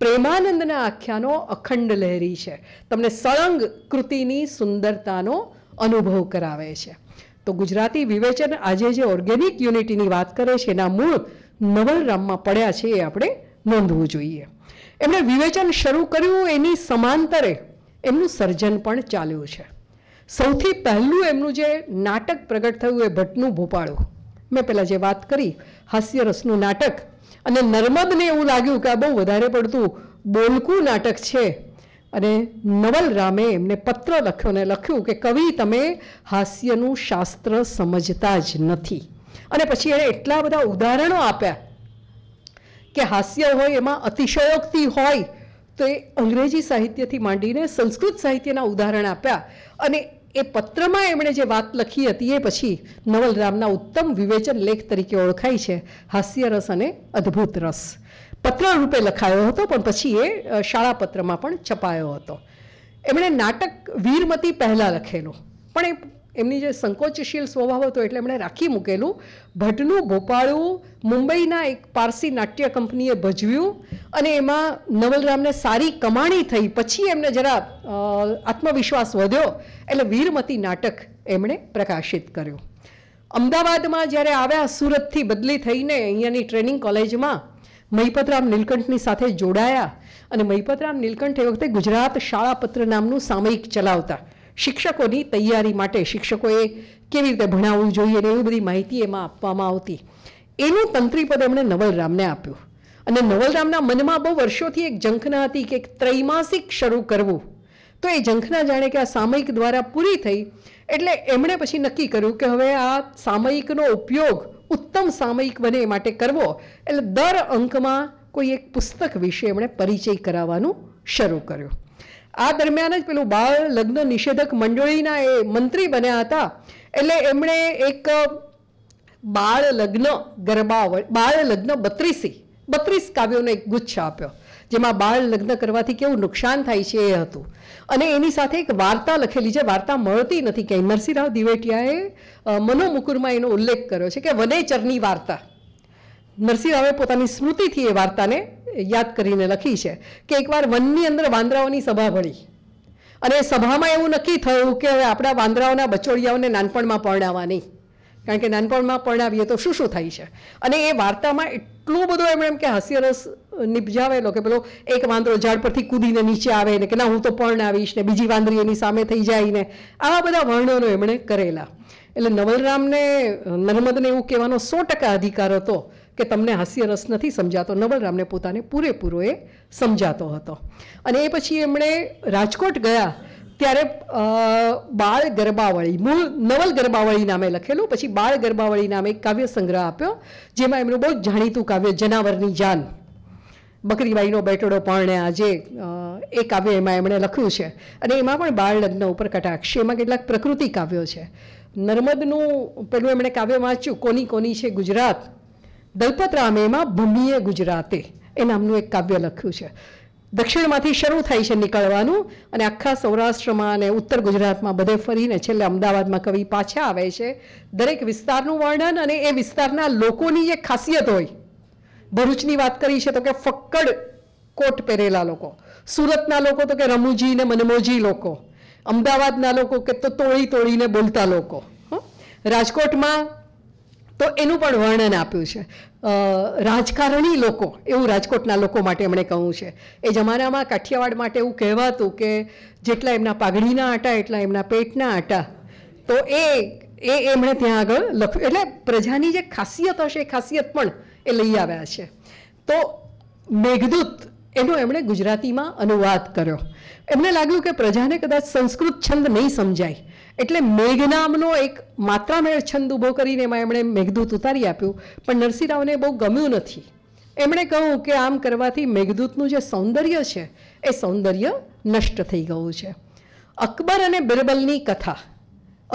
પ્રેમાનંદના આખ્યાનો અખંડ લહેરી છે. તમને સળંગ કૃતિની સુંદરતાનો અનુભવ કરાવે છે. તો ગુજરાતી વિવેચન આજે જે ઓર્ગેનિક યુનિટીની વાત કરે છે, એના મૂળ નવલરામમાં પડ્યા છે એ આપણે નોંધવું જોઈએ. એમણે વિવેચન શરૂ કર્યું એની સમાંતરે. એમનું સર્જન પણ ચાલ્યું છે. સૌથી પહેલું એમનું જે નાટક પ્રગટ થયું એ ભટ્ટનું ભોપાળું. મેં પહેલાં જે વાત કરી, હાસ્યરસનું નાટક, અને નર્મદને એવું લાગ્યું કે આ બહુ વધારે પડતું બોલકું નાટક છે. અને નવલરામે એમને પત્ર લખ્યો ને લખ્યું કે કવિ, તમે હાસ્યનું શાસ્ત્ર સમજતા જ નથી. અને પછી એણે એટલા બધા ઉદાહરણો આપ્યા કે હાસ્ય હોય એમાં અતિશયોક્તિ હોય, તો એ અંગ્રેજી સાહિત્યથી માંડીને સંસ્કૃત સાહિત્યના ઉદાહરણ આપ્યા. અને એ પત્રમાં એમણે જે વાત લખી હતી એ પછી નવલરામના ઉત્તમ વિવેચન લેખ તરીકે ઓળખાય છે. હાસ્યરસ અને અદ્ભુત રસ. પત્ર રૂપે લખાયો હતો, પણ પછી એ શાળા પત્રમાં પણ છપાયો હતો. એમણે નાટક વીરમતી પહેલાં લખેલું. પણ એ એમની જે સંકોચશીલ સ્વભાવ હતો એટલે એમણે રાખી મૂકેલું. ભટ્ટનું ભોપાળું મુંબઈના એક પારસી નાટ્ય કંપનીએ ભજવ્યું અને એમાં નવલરામને સારી કમાણી થઈ. પછી એમને જરા આત્મવિશ્વાસ વધ્યો એટલે વીરમતી નાટક એમણે પ્રકાશિત કર્યું. અમદાવાદમાં જ્યારે આવ્યા સુરતથી બદલી થઈને અહીંયાની ટ્રેનિંગ કોલેજમાં મહીપતરામ નીલકંઠની સાથે જોડાયા અને મહીપતરામ નીલકંઠ એ વખતે ગુજરાત શાળાપત્ર નામનું સામયિક ચલાવતા. શિક્ષકોની તૈયારી માટે શિક્ષકોએ કેવી રીતે ભણાવવું જોઈએ ને એવી બધી માહિતી એમાં આપવામાં આવતી. એનું તંત્રીપદ એમણે નવલરામને આપ્યું. અને નવલરામના મનમાં બહુ વર્ષોથી એક ઝંખના હતી કે ત્રૈમાસિક શરૂ કરવું. તો એ ઝંખના જાણે કે આ સામયિક દ્વારા પૂરી થઈ. એટલે એમણે પછી નક્કી કર્યું કે હવે આ સામયિકનો ઉપયોગ ઉત્તમ સામયિક બને એ માટે કરવો. એટલે દર અંકમાં કોઈ એક પુસ્તક વિશે એમણે પરિચય કરાવવાનું શરૂ કર્યું. આ દરમિયાન જ પેલું બાળ લગ્ન નિષેધક મંડળીના એ મંત્રી બન્યા હતા. એટલે એમણે એક બાળ લગ્ન ગરબા બાળ લગ્ન બત્રીસી, બત્રીસ કાવ્યોનો એક ગુચ્છ આપ્યો, જેમાં બાળ લગ્ન કરવાથી કેવું નુકસાન થાય છે એ હતું. અને એની સાથે એક વાર્તા લખેલી છે, વાર્તા મળતી નથી ક્યાંય. નરસિંહરાવ દિવેટિયાએ મનોમુકુરમાં એનો ઉલ્લેખ કર્યો છે કે વનેચરની વાર્તા. નરસિંહરાવે પોતાની સ્મૃતિથી એ વાર્તાને યાદ કરીને લખી છે કે એકવાર વનની અંદર વાંદરાઓની સભા ભળી અને સભામાં એવું નક્કી થયું કે હવે આપણા વાંદરાઓના બચોડિયાઓને નાનપણમાં પરણાવવા નહીં. કારણ કે નાનપણમાં પરણાવીએ તો શું શું થાય છે? અને એ વાર્તામાં એટલો બધો એમણે એમ કે હાસ્યરસ નિપજાવેલો કે પેલો એક વાંદરો ઝાડ પરથી કૂદીને નીચે આવે ને કે ના, હું તો પરણાવીશ ને બીજી વાંદરી એની સામે થઈ જાય ને. આવા બધા વર્ણનો એમણે કરેલા. એટલે નવલરામને નર્મદને એવું કહેવાનો સો ટકા અધિકાર હતો. કે તમને હાસ્યરસ નથી સમજાતો. નવલરામને પોતાને પૂરેપૂરો એ સમજાતો હતો. અને એ પછી એમણે રાજકોટ ગયા ત્યારે બાળ ગરબાવળી, મૂળ નવલ ગરબાવળી નામે લખેલું. પછી બાળ ગરબાવળી નામે એક કાવ્ય સંગ્રહ આપ્યો, જેમાં એમનું બહુ જાણીતું કાવ્ય જનાવરની જાન. બકરીબાઈનો બેટડો પણ આજે એ કાવ્ય એમાં એમણે લખ્યું છે. અને એમાં પણ બાળ લગ્ન ઉપર કટાક્ષ એમાં કેટલાક પ્રકૃતિ કાવ્યો છે. નર્મદનું પેલું એમણે કાવ્ય વાંચ્યું, કોની કોની છે ગુજરાત? દલપતરામે એમાં ભમીએ ગુજરાતે એ નામનું એક કાવ્ય લખ્યું છે. દક્ષિણમાંથી શરૂ થાય છે નીકળવાનું અને આખા સૌરાષ્ટ્રમાં અને ઉત્તર ગુજરાતમાં બધે ફરીને છેલ્લે અમદાવાદમાં કવિ પાછા આવે છે. દરેક વિસ્તારનું વર્ણન અને એ વિસ્તારના લોકોની જે ખાસિયત હોય, ભરૂચની વાત કરી છે તો કે ફક્કડ કોટ પહેરેલા લોકો, સુરતના લોકો તો કે રમૂજી ને મનમોજી લોકો, અમદાવાદના લોકો કે તો તોળી તોળીને બોલતા લોકો રાજકોટમાં તો એનું પણ વર્ણન આપ્યું છે. રાજકારણી લોકો, એવું રાજકોટના લોકો માટે એમણે કહ્યું છે. એ જમાનામાં કાઠિયાવાડ માટે એવું કહેવાતું કે જેટલા એમના પાઘડીના આટા, એટલા એમના પેટના આટા. તો એ એ એમણે ત્યાં આગળ લખ્યું. એટલે પ્રજાની જે ખાસિયત હશે, એ ખાસિયત પણ એ લઈ આવ્યા છે. તો મેઘદૂત એનો એમણે ગુજરાતીમાં અનુવાદ કર્યો. એમને લાગ્યું કે પ્રજાને કદાચ સંસ્કૃત છંદ નહીં સમજાય. એટલે મેઘ નામનો એક માત્રામેળ છંદ ઊભો કરીને એમાં એમણે મેઘદૂત ઉતારી આપ્યું, પણ નરસિંહરાવને બહુ ગમ્યું નથી. એમણે કહ્યું કે આમ કરવાથી મેઘદૂતનું જે સૌંદર્ય છે, એ સૌંદર્ય નષ્ટ થઈ ગયું છે. અકબર અને બિરબલની કથા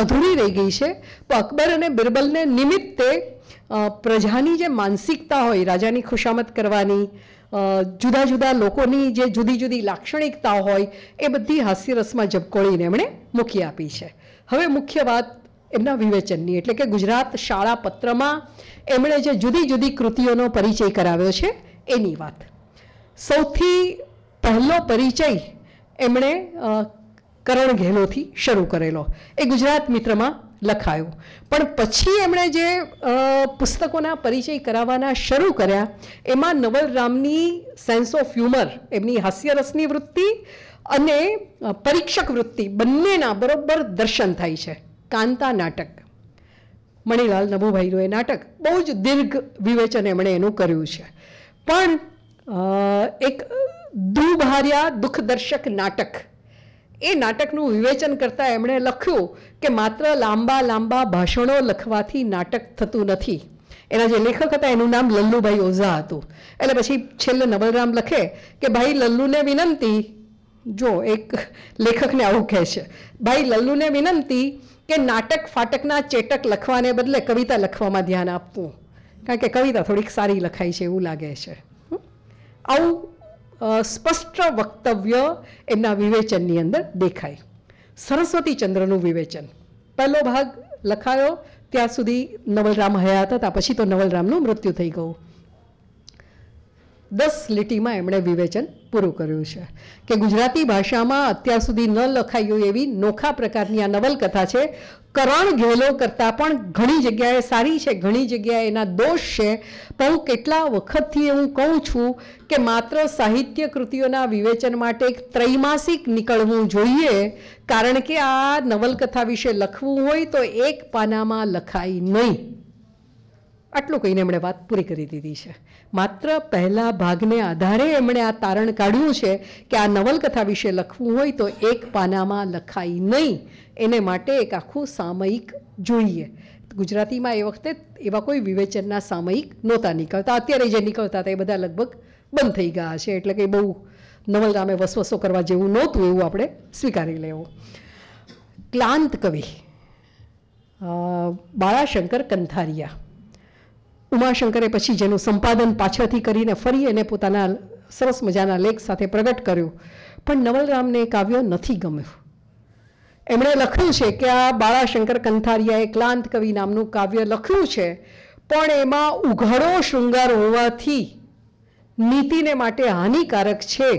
અધૂરી રહી ગઈ છે, તો અકબર અને બિરબલને નિમિત્તે પ્રજાની જે માનસિકતા હોય, રાજાની ખુશામત કરવાની જુદા જુદા લોકોની જે જુદી જુદી લાક્ષણિકતા હોય, એ બધી હાસ્યરસમાં ઝબકોળીને એમણે મૂકી આપી છે. હવે મુખ્ય વાત એમના વિવેચનની, એટલે કે ગુજરાત શાળા પત્રમાં એમણે જે જુદી જુદી કૃતિઓનો પરિચય કરાવ્યો છે, એની વાત. સૌથી પહેલો પરિચય એમણે કરણ ઘેલોથી શરૂ કરેલો. એ ગુજરાત મિત્રમાં લખાયો. પણ પછી એમણે જે પુસ્તકોના પરિચય કરાવવાના શરૂ કર્યા, એમાં નવલરામની સેન્સ ઓફ હ્યુમર એમની હાસ્યરસની વૃત્તિ અને પરીક્ષક વૃત્તિ બંનેના બરોબર દર્શન થાય છે. કાંતા નાટક. મણિલાલ નભુભાઈનું એ નાટક બહુ જ દીર્ઘ વિવેચન એમણે એનું કર્યું છે. પણ એક દુભાર્યા દુઃખદર્શક નાટક એ નાટકનું વિવેચન કરતાં એમણે લખ્યું કે માત્ર લાંબા લાંબા ભાષણો લખવાથી નાટક થતું નથી. એના જે લેખક હતા, એનું નામ લલ્લુભાઈ ઓઝા હતું. એટલે પછી છેલ્લે નવલરામ લખે કે, ભાઈ, લલ્લુને વિનંતી. જો, એક લેખકને આવું કહે છે, ભાઈ, લલ્લુને વિનંતી કે નાટક ફાટકના ચેટક લખવાને બદલે કવિતા લખવામાં ધ્યાન આપવું. કારણ કે કવિતા થોડીક સારી લખાય છે એવું લાગે છે? આવું સ્પષ્ટ વક્તવ્ય એમના વિવેચનની અંદર દેખાય. સરસ્વતી ચંદ્રનું વિવેચન. પહેલો ભાગ લખાયો, ત્યાં સુધી નવલરામ હયાત હતા પછી તો નવલરામનું મૃત્યુ થઈ ગયું. દસ લીટીમાં એમણે વિવેચન પૂરું કર્યું છે કે ગુજરાતી ભાષામાં અત્યાર સુધી ન લખાયું એવી નોખા પ્રકારની આ નવલકથા છે. કરણ ઘેલો કરતાં પણ ઘણી જગ્યાએ સારી છે, ઘણી જગ્યાએ એના દોષ છે. પણ હું કેટલા વખતથી હું કહું છું કે માત્ર સાહિત્ય કૃતિઓના વિવેચન માટે એક ત્રૈમાસિક નીકળવું જોઈએ. કારણ કે આ નવલકથા વિશે લખવું હોય તો એક પાનામાં લખાય નહીં. આટલું કહીને એમણે વાત પૂરી કરી દીધી છે. માત્ર પહેલા ભાગને આધારે એમણે આ તારણ કાઢ્યું છે કે આ નવલકથા વિશે લખવું હોય તો એક પાનામાં લખાય નહીં. એને માટે એક આખું સામયિક જોઈએ. ગુજરાતીમાં એ વખતે એવા કોઈ વિવેચનના સામયિક નહોતા નીકળતા. અત્યારે જે નીકળતા હતા એ બધા લગભગ બંધ થઈ ગયા છે. એટલે કે બહુ નવલરામે વસવસો કરવા જેવું નહોતું એવું આપણે સ્વીકારી લેવું. ક્લાંત કવિ બાળાશંકર કંથારિયા. ઉમાશંકરે પછી જેનું સંપાદન પાછળથી કરીને ફરી એને પોતાના સરસ મજાના લેખ સાથે પ્રગટ કર્યું. પણ નવલરામને કાવ્ય નથી ગમ્યું. એમણે લખ્યું છે કે આ બાળાશંકર કંથારિયાએ ક્લાંત કવિ નામનું કાવ્ય લખ્યું છે, પણ એમાં ઉઘાડો શૃંગાર હોવાથી નીતિને માટે હાનિકારક છે.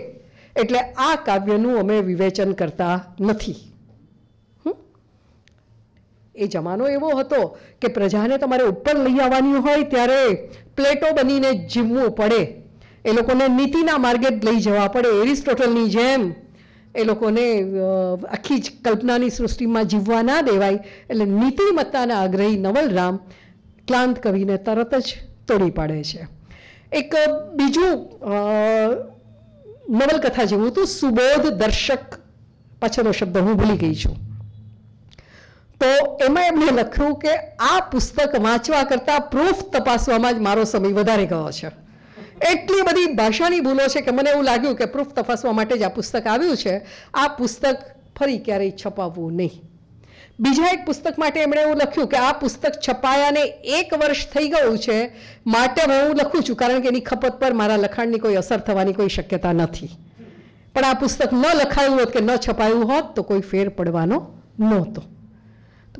એટલે આ કાવ્યનું અમે વિવેચન કરતા નથી. એ જમાનો એવો હતો કે પ્રજાને તમારે ઉપર લઈ આવવાની હોય ત્યારે પ્લેટો બનીને જીવવું પડે. એ લોકોને નીતિના માર્ગે જ લઈ જવા પડે. એરિસ્ટોટલની જેમ એ લોકોને આખી જ કલ્પનાની સૃષ્ટિમાં જીવવા ના દેવાય એટલે નીતિમત્તાના આગ્રહી નવલરામ ક્લાંત કવિને તરત જ તોડી પાડે છે. એક બીજું નવલકથા જેવું હતું, સુબોધ દર્શક, પાછળનો શબ્દ હું ભૂલી ગઈ છું. તો એમાં એમણે લખ્યું કે આ પુસ્તક વાંચવા કરતાં પ્રૂફ તપાસવામાં જ મારો સમય વધારે ગયો છે. એટલી બધી ભાષાની ભૂલો છે કે મને એવું લાગ્યું કે પ્રૂફ તપાસવા માટે જ આ પુસ્તક આવ્યું છે. આ પુસ્તક ફરી ક્યારેય છપાવવું નહીં. બીજા એક પુસ્તક માટે એમણે એવું લખ્યું કે આ પુસ્તક છપાયાને એક વર્ષ થઈ ગયું છે, માટે હું લખું છું, કારણ કે એની ખપત પર મારા લખાણની કોઈ અસર થવાની કોઈ શક્યતા નથી. પણ આ પુસ્તક ન લખાયું હોત કે ન છપાયું હોત તો કોઈ ફેર પડવાનો નહોતો.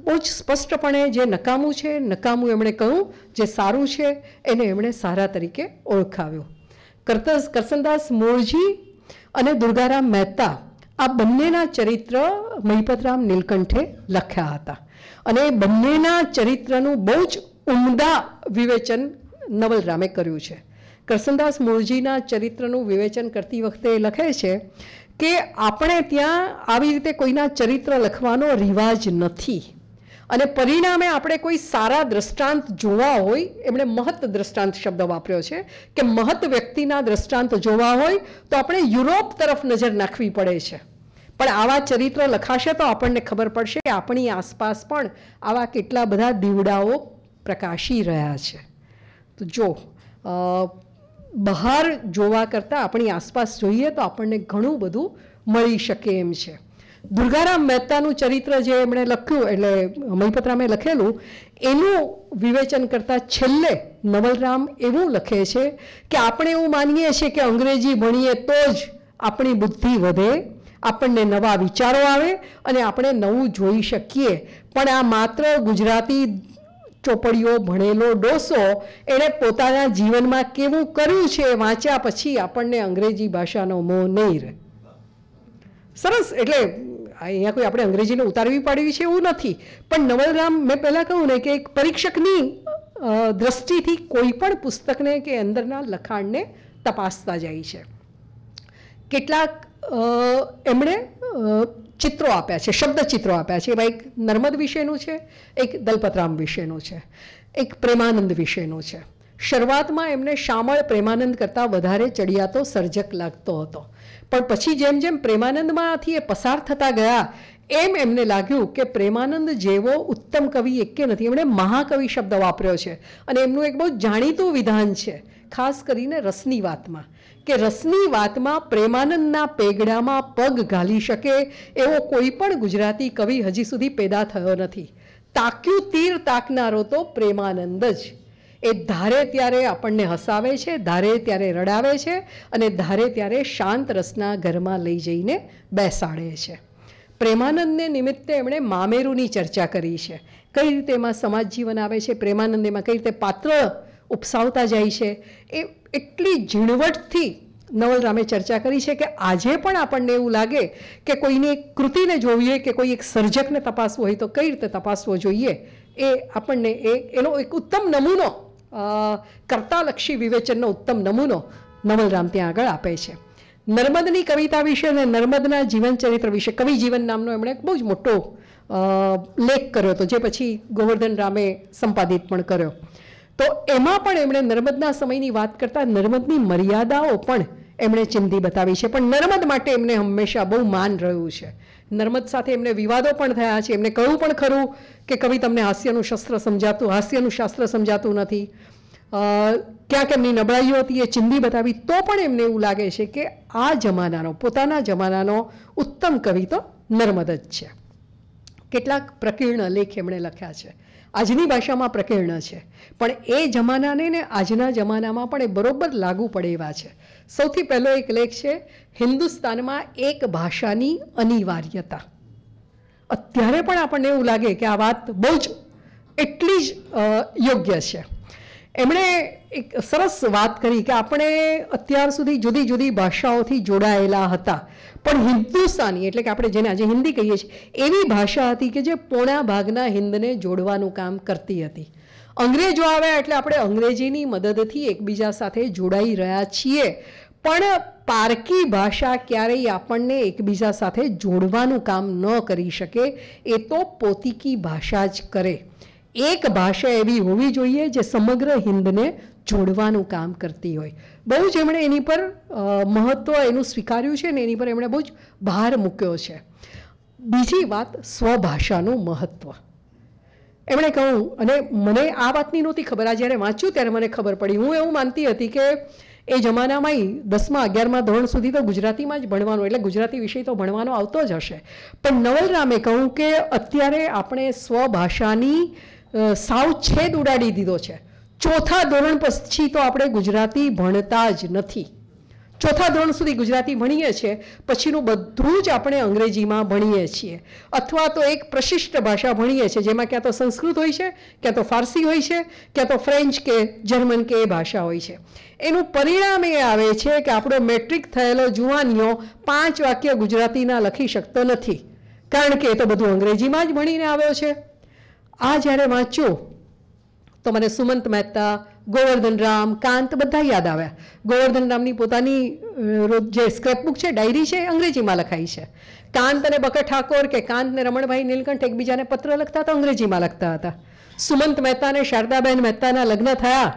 બહુ જ સ્પષ્ટપણે જે નકામું છે, નકામું એમણે કહ્યું, જે સારું છે, એને એમણે સારા તરીકે ઓળખાવ્યો. કરતસ, કરસનદાસ મોરજી અને દુર્ગારામ મહેતા આ બંનેના ચરિત્ર મહિપતરામ નીલકંઠે લખ્યા હતા. અને એ બંનેના ચરિત્રનું બહુ જ ઉમદા વિવેચન નવલરામે કર્યું છે. કરસનદાસ મૂળજીના ચરિત્રનું વિવેચન કરતી વખતે એ લખે છે કે, આપણે ત્યાં આવી રીતે કોઈના ચરિત્ર લખવાનો રિવાજ નથી. અને પરિણામે આપણે કોઈ સારા દ્રષ્ટાંત જોવા હોય, એમણે મહત દ્રષ્ટાંત શબ્દ વાપર્યો છે કે મહત વ્યક્તિના દ્રષ્ટાંત જોવા હોય, તો આપણે યુરોપ તરફ નજર નાખવી પડે છે. પણ આવા ચરિત્ર લખાશે તો આપણને ખબર પડશે કે આપણી આસપાસ પણ આવા કેટલા બધા દીવડાઓ પ્રકાશી રહ્યા છે. તો જો બહાર જોવા કરતાં આપણી આસપાસ જોઈએ તો આપણને ઘણું બધું મળી શકે એમ છે. દુર્ગારામ મહેતાનું ચરિત્ર જે એમણે લખ્યું, એટલે મહિપતરામે લખેલું, એનું વિવેચન કરતાં છેલ્લે નવલરામ એવું લખે છે કે આપણે એવું માનીએ છીએ કે અંગ્રેજી ભણીએ તો જ આપણી બુદ્ધિ વધે, આપણને નવા વિચારો આવે અને આપણે નવું જોઈ શકીએ. પણ આ માત્ર ગુજરાતી ચોપડીઓ ભણેલો ડોસો એણે પોતાના જીવનમાં કેવું કર્યું છે વાંચ્યા પછી આપણને અંગ્રેજી ભાષાનો મોહ નહીં રહે. સરસ, એટલે અહીંયા કોઈ આપણે અંગ્રેજીને ઉતારવી પાડવી છે એવું નથી. પણ નવલરામ, મેં પહેલાં કહ્યું ને કે એક પરીક્ષકની દ્રષ્ટિથી કોઈ પણ પુસ્તકને કે અંદરના લખાણને તપાસતા જાય છે. કેટલાક એમણે ચિત્રો આપ્યા છે શબ્દ ચિત્રો આપ્યા છે. એમાં એક નર્મદ વિશેનું છે, એક દલપતરામ વિશેનું છે, એક પ્રેમાનંદ વિશેનું છે. શરૂઆતમાં એમને શામળ પ્રેમાનંદ કરતાં વધારે ચડિયાતો સર્જક લાગતો હતો. પણ પછી જેમ જેમ પ્રેમાનંદમાંથી એ પસાર થતા ગયા, એમ એમને લાગ્યું કે પ્રેમાનંદ જેવો ઉત્તમ કવિ એકે નથી. એમણે મહાકવિ શબ્દ વાપર્યો છે અને એમનું એક બહુ જાણીતું વિધાન છે, ખાસ કરીને રસની વાતમાં, કે રસની વાતમાં પ્રેમાનંદના પેગડામાં પગ ઘાલી શકે એવો કોઈ પણ ગુજરાતી કવિ હજી સુધી પેદા થયો નથી. તાક્યું તીર તાકનારો તો પ્રેમાનંદ જ. એ ધારે ત્યારે આપણને હસાવે છે, ધારે ત્યારે રડાવે છે અને ધારે ત્યારે શાંત રસના ઘરમાં લઈ જઈને બેસાડે છે. પ્રેમાનંદને નિમિત્તે એમણે મામેરુની ચર્ચા કરી છે. કઈ રીતે એમાં સમાજ જીવન આવે છે, પ્રેમાનંદ એમાં કઈ રીતે પાત્ર ઉપસાવતા જાય છે, એ એટલી ઝીણવટથી નવલરામે ચર્ચા કરી છે કે આજે પણ આપણને એવું લાગે કે કોઈની એક કૃતિને જોઈએ, કે કોઈ એક સર્જકને તપાસવું હોય તો કઈ રીતે તપાસવો જોઈએ, એ આપણને એ, એનો એક ઉત્તમ નમૂનો કર્તાલક્ષી વિવેચનનો ઉત્તમ નમૂનો નવલરામ ત્યાં આગળ આપે છે. નર્મદની કવિતા વિશે અને નર્મદના જીવન ચરિત્ર વિશે કવિ જીવન નામનો એમણે બહુ જ મોટો લેખ કર્યો હતો, જે પછી ગોવર્ધન રામે સંપાદિત પણ કર્યો. તો એમાં પણ એમણે નર્મદના સમયની વાત કરતાં નર્મદની મર્યાદાઓ પણ એમણે ચિંધી બતાવી છે. પણ નર્મદ માટે એમને હંમેશા બહુ માન રહ્યું છે. નર્મદ સાથે એમને વિવાદો પણ થયા છે. એમને કહ્યું પણ ખરું કે કવિ તમને હાસ્યનું શસ્ત્ર સમજાતું, હાસ્યનું શાસ્ત્ર સમજાતું નથી. ક્યાંક એમની નબળાઈઓ હતી, એ ચિંદી બતાવી. તો પણ એમને એવું લાગે છે કે આ જમાનાનો, પોતાના જમાનાનો ઉત્તમ કવિ તો નર્મદ જ છે. કેટલાક પ્રકીર્ણ લેખ એમણે લખ્યા છે. આજની ભાષામાં પ્રકીર્ણ છે. પણ એ જમાનાને ને આજના જમાનામાં પણ એ બરોબર લાગુ પડે એવા છે. સૌથી પહેલો એક લેખ છે, હિન્દુસ્તાનમાં એક ભાષાની અનિવાર્યતા. અત્યારે પણ આપણને એવું લાગે કે આ વાત બહુ જ એટલી જ યોગ્ય છે. એમણે એક સરસ વાત કરી કે આપણે અત્યાર સુધી જુદી જુદી ભાષાઓથી જોડાયેલા હતા. પણ હિન્દુસ્તાની, એટલે કે આપણે જેને આજે હિન્દી કહીએ છીએ, એવી ભાષા હતી કે જે પોણા ભાગના હિન્દને જોડવાનું કામ કરતી હતી. અંગ્રેજો આવ્યા એટલે આપણે અંગ્રેજીની મદદથી એકબીજા સાથે જોડાઈ રહ્યા છીએ. પણ પારકી ભાષા ક્યારેય આપણને એકબીજા સાથે જોડવાનું કામ ન કરી શકે, એ તો પોતીકી ભાષા જ કરે. એક ભાષા એવી હોવી જોઈએ જે સમગ્ર હિન્દને જોડવાનું કામ કરતી હોય. બહુ જ એમણે એની પર મહત્ત્વ એનું સ્વીકાર્યું છે ને એની પર એમણે બહુ જ ભાર મૂક્યો છે. બીજી વાત સ્વભાષાનું મહત્ત્વ એમણે કહું અને મને આ વાતની નહોતી ખબર. આ જ્યારે વાંચ્યું ત્યારે મને ખબર પડી. હું એવું માનતી હતી કે એ જમાનામાં દસમા, અગિયારમાં ધોરણ સુધી તો ગુજરાતીમાં જ ભણવાનું, એટલે ગુજરાતી વિષય તો ભણવાનો આવતો જ હશે. પણ નવલરામે કહું કે અત્યારે આપણે સ્વભાષાની સાવ છેદ ઉડાડી દીધો છે. ચોથા ધોરણ પછી તો આપણે ગુજરાતી ભણતા જ નથી. ચોથા ધોરણ સુધી ગુજરાતી ભણીએ છીએ, પછીનું બધું જ આપણે અંગ્રેજીમાં ભણીએ છીએ. અથવા તો એક પ્રશિષ્ટ ભાષા ભણીએ છીએ, જેમાં ક્યાં તો સંસ્કૃત હોય છે, ક્યાં તો ફારસી હોય છે, ક્યાં તો ફ્રેન્ચ કે જર્મન કે એ ભાષા હોય છે. એનું પરિણામ એ આવે છે કે આપણો મેટ્રિક થયેલો જુવાનીઓ પાંચ વાક્ય ગુજરાતીના લખી શકતો નથી. કારણ કે એ તો બધું અંગ્રેજીમાં જ ભણીને આવ્યો છે. આ જ્યારે વાંચ્યું તો મને સુમંત મહેતા ગોવર્ધન રામ, કાંત બધા યાદ આવ્યા. ગોવર્ધન રામની પોતાની જે સ્ક્રેપબુક છે, ડાયરી છે અંગ્રેજીમાં લખાઈ છે. કાંત અને બકર ઠાકોર કે કાંત ને રમણભાઈ નીલકંઠ એકબીજાને પત્ર લખતા હતા અંગ્રેજીમાં લખતા હતા. સુમંત મહેતા અને શારદાબેન મહેતાના લગ્ન થયા.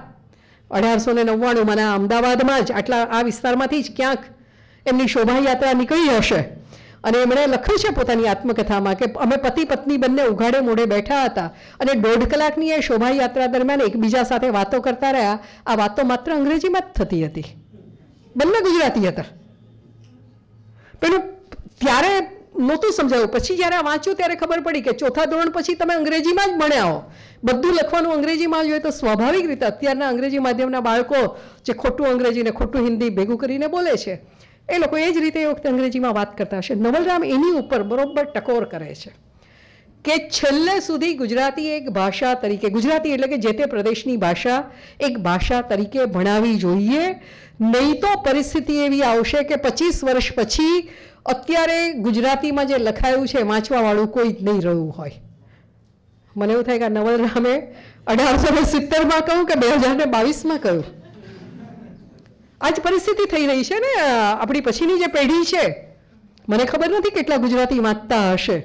અઢારસો ને નવ્વાણુંમાં અમદાવાદમાં જ આટલા, આ વિસ્તારમાંથી જ ક્યાંક એમની શોભાયાત્રા નીકળી હશે. અને એમણે લખ્યું છે પોતાની આત્મકથામાં કે અમે પતિ પત્ની બંને ઉઘાડે મોઢે બેઠા હતા અને દોઢ કલાકની એ શોભાયાત્રા દરમિયાન એકબીજા સાથે વાતો કરતા રહ્યા. આ વાતો માત્ર અંગ્રેજીમાં જ થતી હતી. બંને ગુજરાતી હતા. પેલું ત્યારે નહોતું સમજાયું. પછી જ્યારે વાંચ્યું ત્યારે ખબર પડી કે ચોથા ધોરણ પછી તમે અંગ્રેજીમાં જ ભણ્યા હો. બધું લખવાનું અંગ્રેજીમાં જ હોય તો સ્વાભાવિક રીતે અત્યારના અંગ્રેજી માધ્યમના બાળકો જે ખોટું અંગ્રેજી ને ખોટું હિન્દી ભેગું કરીને બોલે છે એ લોકો એ જ રીતે એ વખતે અંગ્રેજીમાં વાત કરતા હશે. નવલરામ એની ઉપર બરોબર ટકોર કરે છે કે છેલ્લે સુધી ગુજરાતી એક ભાષા તરીકે, ગુજરાતી એટલે કે જે તે પ્રદેશની ભાષા એક ભાષા તરીકે ભણાવી જોઈએ. નહીં તો પરિસ્થિતિ એવી આવશે કે પચીસ વર્ષ પછી અત્યારે ગુજરાતીમાં જે લખાયું છે, વાંચવાવાળું કોઈ જ નહીં રહ્યું હોય. મને એવું થાય કે નવલરામે અઢારસો ને સિત્તેરમાં કહું કે બે હજાર ને બાવીસમાં કહ્યું? આ જ પરિસ્થિતિ થઈ રહી છે ને આપણી પછીની જે પેઢી છે, મને ખબર નથી કેટલા ગુજરાતી વાંચતા હશે.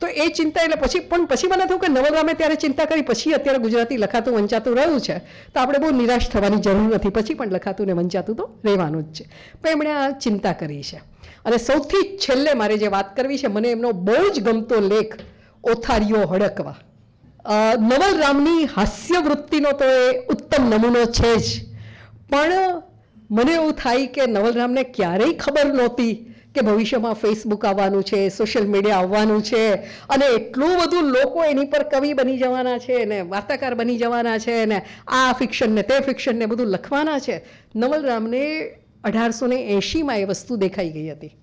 તો એ ચિંતા એટલે પછી, પણ પછી મને થયું કે નવલરામે ત્યારે ચિંતા કરી, પછી અત્યારે ગુજરાતી લખાતું વંચાતું રહ્યું છે. તો આપણે બહુ નિરાશ થવાની જરૂર નથી. પછી પણ લખાતું ને વંચાતું તો રહેવાનું જ છે. પણ એમણે આ ચિંતા કરી છે. અને સૌથી છેલ્લે મારે જે વાત કરવી છે, મને એમનો બહુ જ ગમતો લેખ ઓથારીઓ હડકવા નવલરામની હાસ્યવૃત્તિનો તો એ ઉત્તમ નમૂનો છે જ. પણ મને એવું થાય કે નવલરામને ક્યારેય ખબર નહોતી કે ભવિષ્યમાં ફેસબુક આવવાનું છે સોશિયલ મીડિયા આવવાનું છે અને એટલું બધું લોકો એની પર કવિ બની જવાના છે ને વાર્તાકાર બની જવાના છે ને આ ફિક્શન ને તે ફિક્શન ને બધું લખવાના છે. નવલરામને અઢારસો ને એંશીમાં એ વસ્તુ દેખાઈ ગઈ હતી.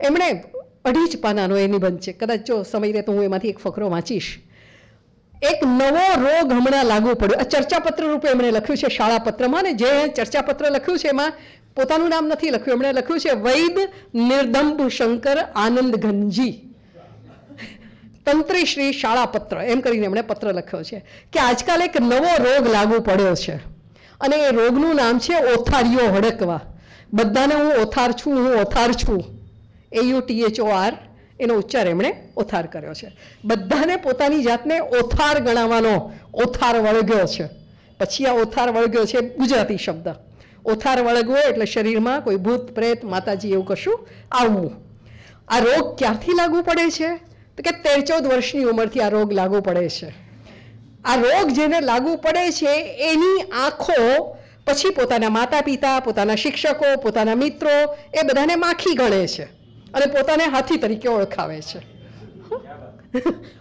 એમણે અઢી જ પાનાનો એ નિબંધ છે. કદાચ જો સમય રહે તો હું એમાંથી એક ફકરો વાંચીશ. એક નવો રોગ હમણાં લાગુ પડ્યો. આ ચર્ચાપત્ર રૂપે એમણે લખ્યું છે શાળા પત્રમાં ને જે ચર્ચાપત્ર લખ્યું છે એમાં પોતાનું નામ નથી લખ્યું. એમણે લખ્યું છે વૈદ નિર્દંભ શંકર આનંદ ગંજી તંત્રી શ્રી શાળાપત્ર. એમ કરીને એમણે પત્ર લખ્યો છે કે આજકાલ એક નવો રોગ લાગુ પડ્યો છે. અને એ રોગનું નામ છે ઓથારીઓ હડકવા. બધાને હું ઓથાર છું, હું ઓથાર છું. A U T H O R એનો ઉચ્ચાર એમણે ઓથાર કર્યો છે. બધાને પોતાની જાતને ઓથાર ગણાવવાનો ઓથાર વળગ્યો છે. પછી આ ઓથાર વળગ્યો છે ગુજરાતી શબ્દ. ઓથાર વળગવો એટલે શરીરમાં કોઈ ભૂત, પ્રેત, માતાજી એવું કશું આવવું. આ રોગ ક્યાંથી લાગુ પડે છે? તો કે તેર ચૌદ વર્ષની ઉંમરથી આ રોગ લાગુ પડે છે. આ રોગ જેને લાગુ પડે છે એની આંખો પછી પોતાના માતા પિતા પોતાના શિક્ષકો, પોતાના મિત્રો એ બધાને માખી ગણે છે. અને પોતાને હાથી તરીકે ઓળખાવે છે.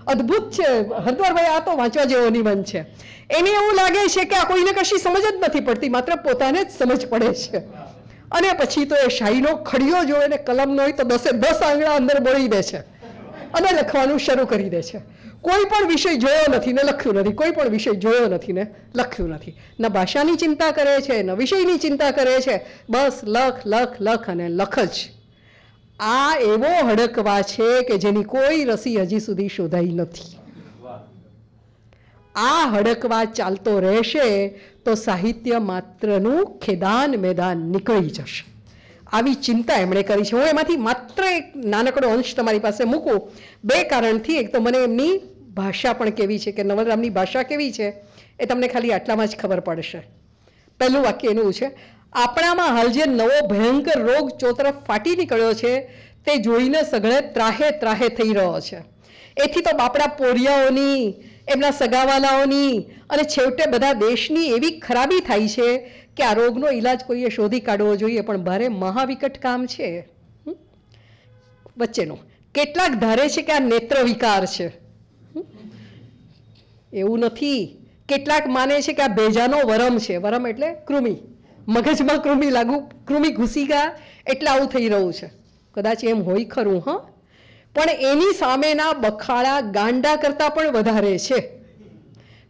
અદ્ભુત છે. હરદ્વારભાઈ આ તો વાંચવા જેવો નિબંધ છે. એને એવું લાગે છે કે આ કોઈને કશી સમજ જ નથી પડતી માત્ર પોતાને જ સમજ પડે છે. અને પછી તો એ શાહીનો ખડિયો જોવે ને કલમનો હોય તો દસે દસ આંગળા અંદર બોળી દે છે અને લખવાનું શરૂ કરી દે છે. કોઈ પણ વિષય જોયો નથી ને લખ્યું નથી કોઈ પણ વિષય જોયો નથી ને લખ્યું નથી. ન ભાષાની ચિંતા કરે છે ન વિષયની ચિંતા કરે છે. બસ લખ લખ લખ અને લખ જ. આ એવો હડકવા છે કે જેની કોઈ રસી હજી સુધી શોધાઈ નથી. આ હડકવા ચાલતો રહેશે તો સાહિત્ય માત્રનું ખેદાન મેદાન નીકળી જશે. આવી ચિંતા એમણે કરી છે. હું એમાંથી માત્ર એક નાનકડો અંશ તમારી પાસે મૂકું. બે કારણથી. એક તો મને એમની ભાષા પણ કેવી છે કે નવલરામની ભાષા કેવી છે એ તમને ખાલી આટલામાં જ ખબર પડશે. પહેલું વાક્ય એનું છે આપણામાં હાલ જે નવો ભયંકર રોગ ચોતરફ ફાટી નીકળ્યો છે, તે જોઈને સઘળે ત્રાહે ત્રાહે થઈ રહ્યો છે. એથી તો બાપડા પોરિયાઓની, એમના સગાવાલાઓની અને છેવટે બધા દેશની એવી ખરાબી થાય છે કે આ રોગનો ઈલાજ કોઈએ શોધી કાઢવો જોઈએ, પણ ભારે મહાવિકટ કામ છે? વચ્ચેનું. કેટલાક ધારે છે કે આ નેત્ર વિકાર છે એવું નથી. કેટલાક માને છે કે આ ભેજાનો વરમ છે. વરમ એટલે કૃમિ. મગજમાં કૃમિ લાગુ, કૃમિ ઘૂસી ગયા એટલે આવું થઈ રહ્યું છે. કદાચ એમ હોય ખરું, હં? પણ એની સામેના બખાડા ગાંડા કરતાં પણ વધારે છે.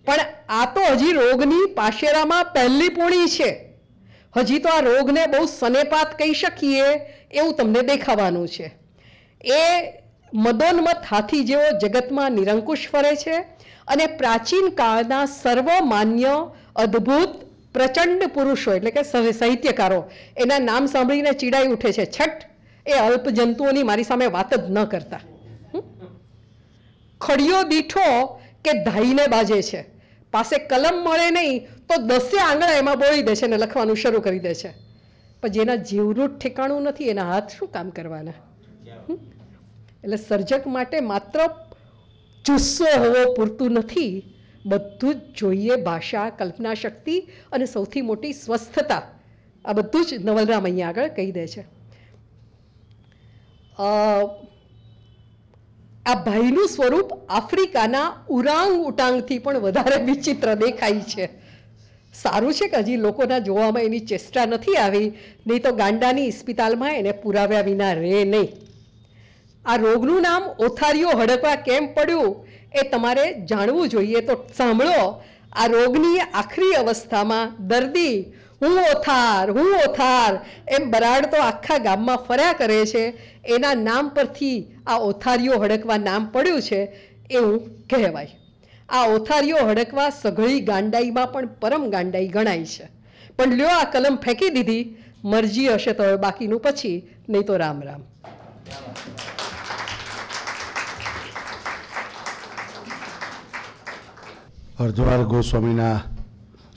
પણ આ તો હજી રોગની પાશેરામાં પહેલી પૂણી છે. હજી તો આ રોગને બહુ સનેપાત કહી શકીએ એવું તમને દેખાવાનું છે. એ મદોન્મત હાથી જેવો જગતમાં નિરંકુશ ફરે છે અને પ્રાચીન કાળના સર્વમાન્ય અદ્ભુત પ્રચંડ પુરુષો એટલે કે સહ- સાહિત્યકારો, એના નામ સાંભળીને ચીડાઈ ઉઠે છે. છઠ, એ અલ્પ જંતુઓની મારી સામે વાત જ ન કરતા? ખડિયો દીઠો કે ધાઈને બાજે છે. પાસે કલમ મળે નહીં તો દસે આંગળા એમાં બોળી દે છે ને લખવાનું શરૂ કરી દે છે. પણ જેના જીવનું ઠેકાણું નથી, એના હાથ શું કામ કરવાના? એટલે સર્જક માટે માત્ર જુસ્સો હોવો પૂરતું નથી બધું જ જોઈએ ભાષા, કલ્પના શક્તિ અને સૌથી મોટી સ્વસ્થતા. આ બધું જ નવલરામ અહીંયા આગળ કહી દે છે. આ ભાઈનું સ્વરૂપ આફ્રિકાના ઉરાંગ ઉટાંગથી પણ વધારે વિચિત્ર દેખાય છે. સારું છે કે હજી લોકોના જોવામાં એની ચેષ્ટા નથી આવી, નહીં તો ગાંડાની ઇસ્પિતાલમાં એને પુરાવ્યા વિના રહે નહીં. આ રોગનું નામ ઓથારીઓ હડકવા કેમ પડ્યું? એ તમારે જાણવું જોઈએ. તો સાંભળો, આ રોગની આખરી અવસ્થામાં દર્દી, હું ઓથાર હું ઓથાર, એમ બરાડ તો આખા ગામમાં ફર્યા કરે છે. એના નામ પરથી આ ઓથારીઓ હડકવા નામ પડ્યું છે એવું કહેવાય. આ ઓથારીઓ હડકવા સઘળી ગાંડાઈમાં પણ પરમ ગાંડાઈ ગણાય છે. પણ લ્યો આ કલમ ફેંકી દીધી, મરજી હશે તો બાકીનું પછી, નહીં તો રામ રામ. હરદ્વાર ગોસ્વામીના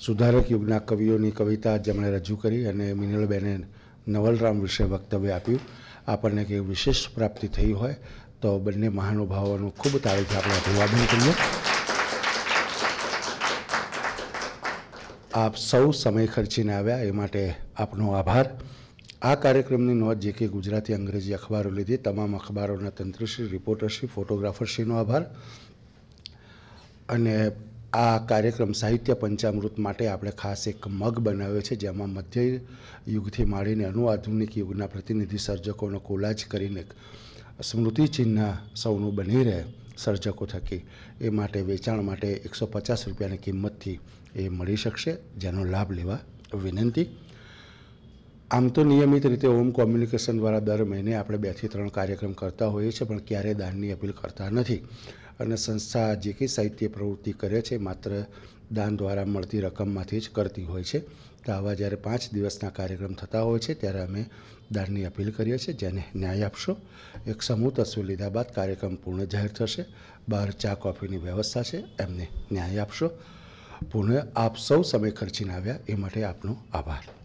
સુધારક યુગના કવિઓની કવિતા જેમણે રજૂ કરી અને મિનલબેને નવલરામ વિશે વક્તવ્ય આપ્યું. આપણને કંઈ વિશેષ પ્રાપ્તિ થઈ હોય તો બંને મહાનુભાવોનું ખૂબ તાળીથી આપણે અભિવાદન કરીએ. આપ સૌ સમય ખર્ચીને આવ્યા, એ માટે આપનો આભાર. આ કાર્યક્રમની નોંધ જે કે ગુજરાતી અંગ્રેજી અખબારો લીધી. તમામ અખબારોના તંત્રશ્રી, રિપોર્ટરશ્રી, ફોટોગ્રાફરશ્રીનો આભાર. અને આ કાર્યક્રમ સાહિત્ય પંચામૃત માટે આપણે ખાસ એક મગ બનાવ્યો છે, જેમાં મધ્ય યુગથી માંડીને અનુઆધુનિક યુગના પ્રતિનિધિ સર્જકોનો કોલાજ કરીને સ્મૃતિ ચિહ્ન સૌનું બની રહે સર્જકો થકી. એ માટે વેચાણ માટે એકસો પચાસ રૂપિયાની કિંમતથી એ મળી શકશે, જેનો લાભ લેવા વિનંતી. આમ તો નિયમિત રીતે હોમ કોમ્યુનિકેશન દ્વારા દર મહિને આપણે બેથી ત્રણ કાર્યક્રમ કરતા હોઈએ છીએ, પણ ક્યારેય દાનની અપીલ કરતા નથી. અને સંસ્થા જે કંઈ સાહિત્ય પ્રવૃત્તિ કરે છે, માત્ર દાન દ્વારા મળતી રકમમાંથી જ કરતી હોય છે. તો આવા જ્યારે પાંચ દિવસના કાર્યક્રમ થતા હોય છે, ત્યારે અમે દાનની અપીલ કરીએ છીએ, જેને ન્યાય આપશો. એક સમૂહ તસવીર લીધા બાદ કાર્યક્રમ પૂર્ણ જાહેર થશે. બહાર ચા કોફીની વ્યવસ્થા છે, એમને ન્યાય આપશો. પુનઃ આપ સૌ સમય ખર્ચીને આવ્યા, એ માટે આપનો આભાર.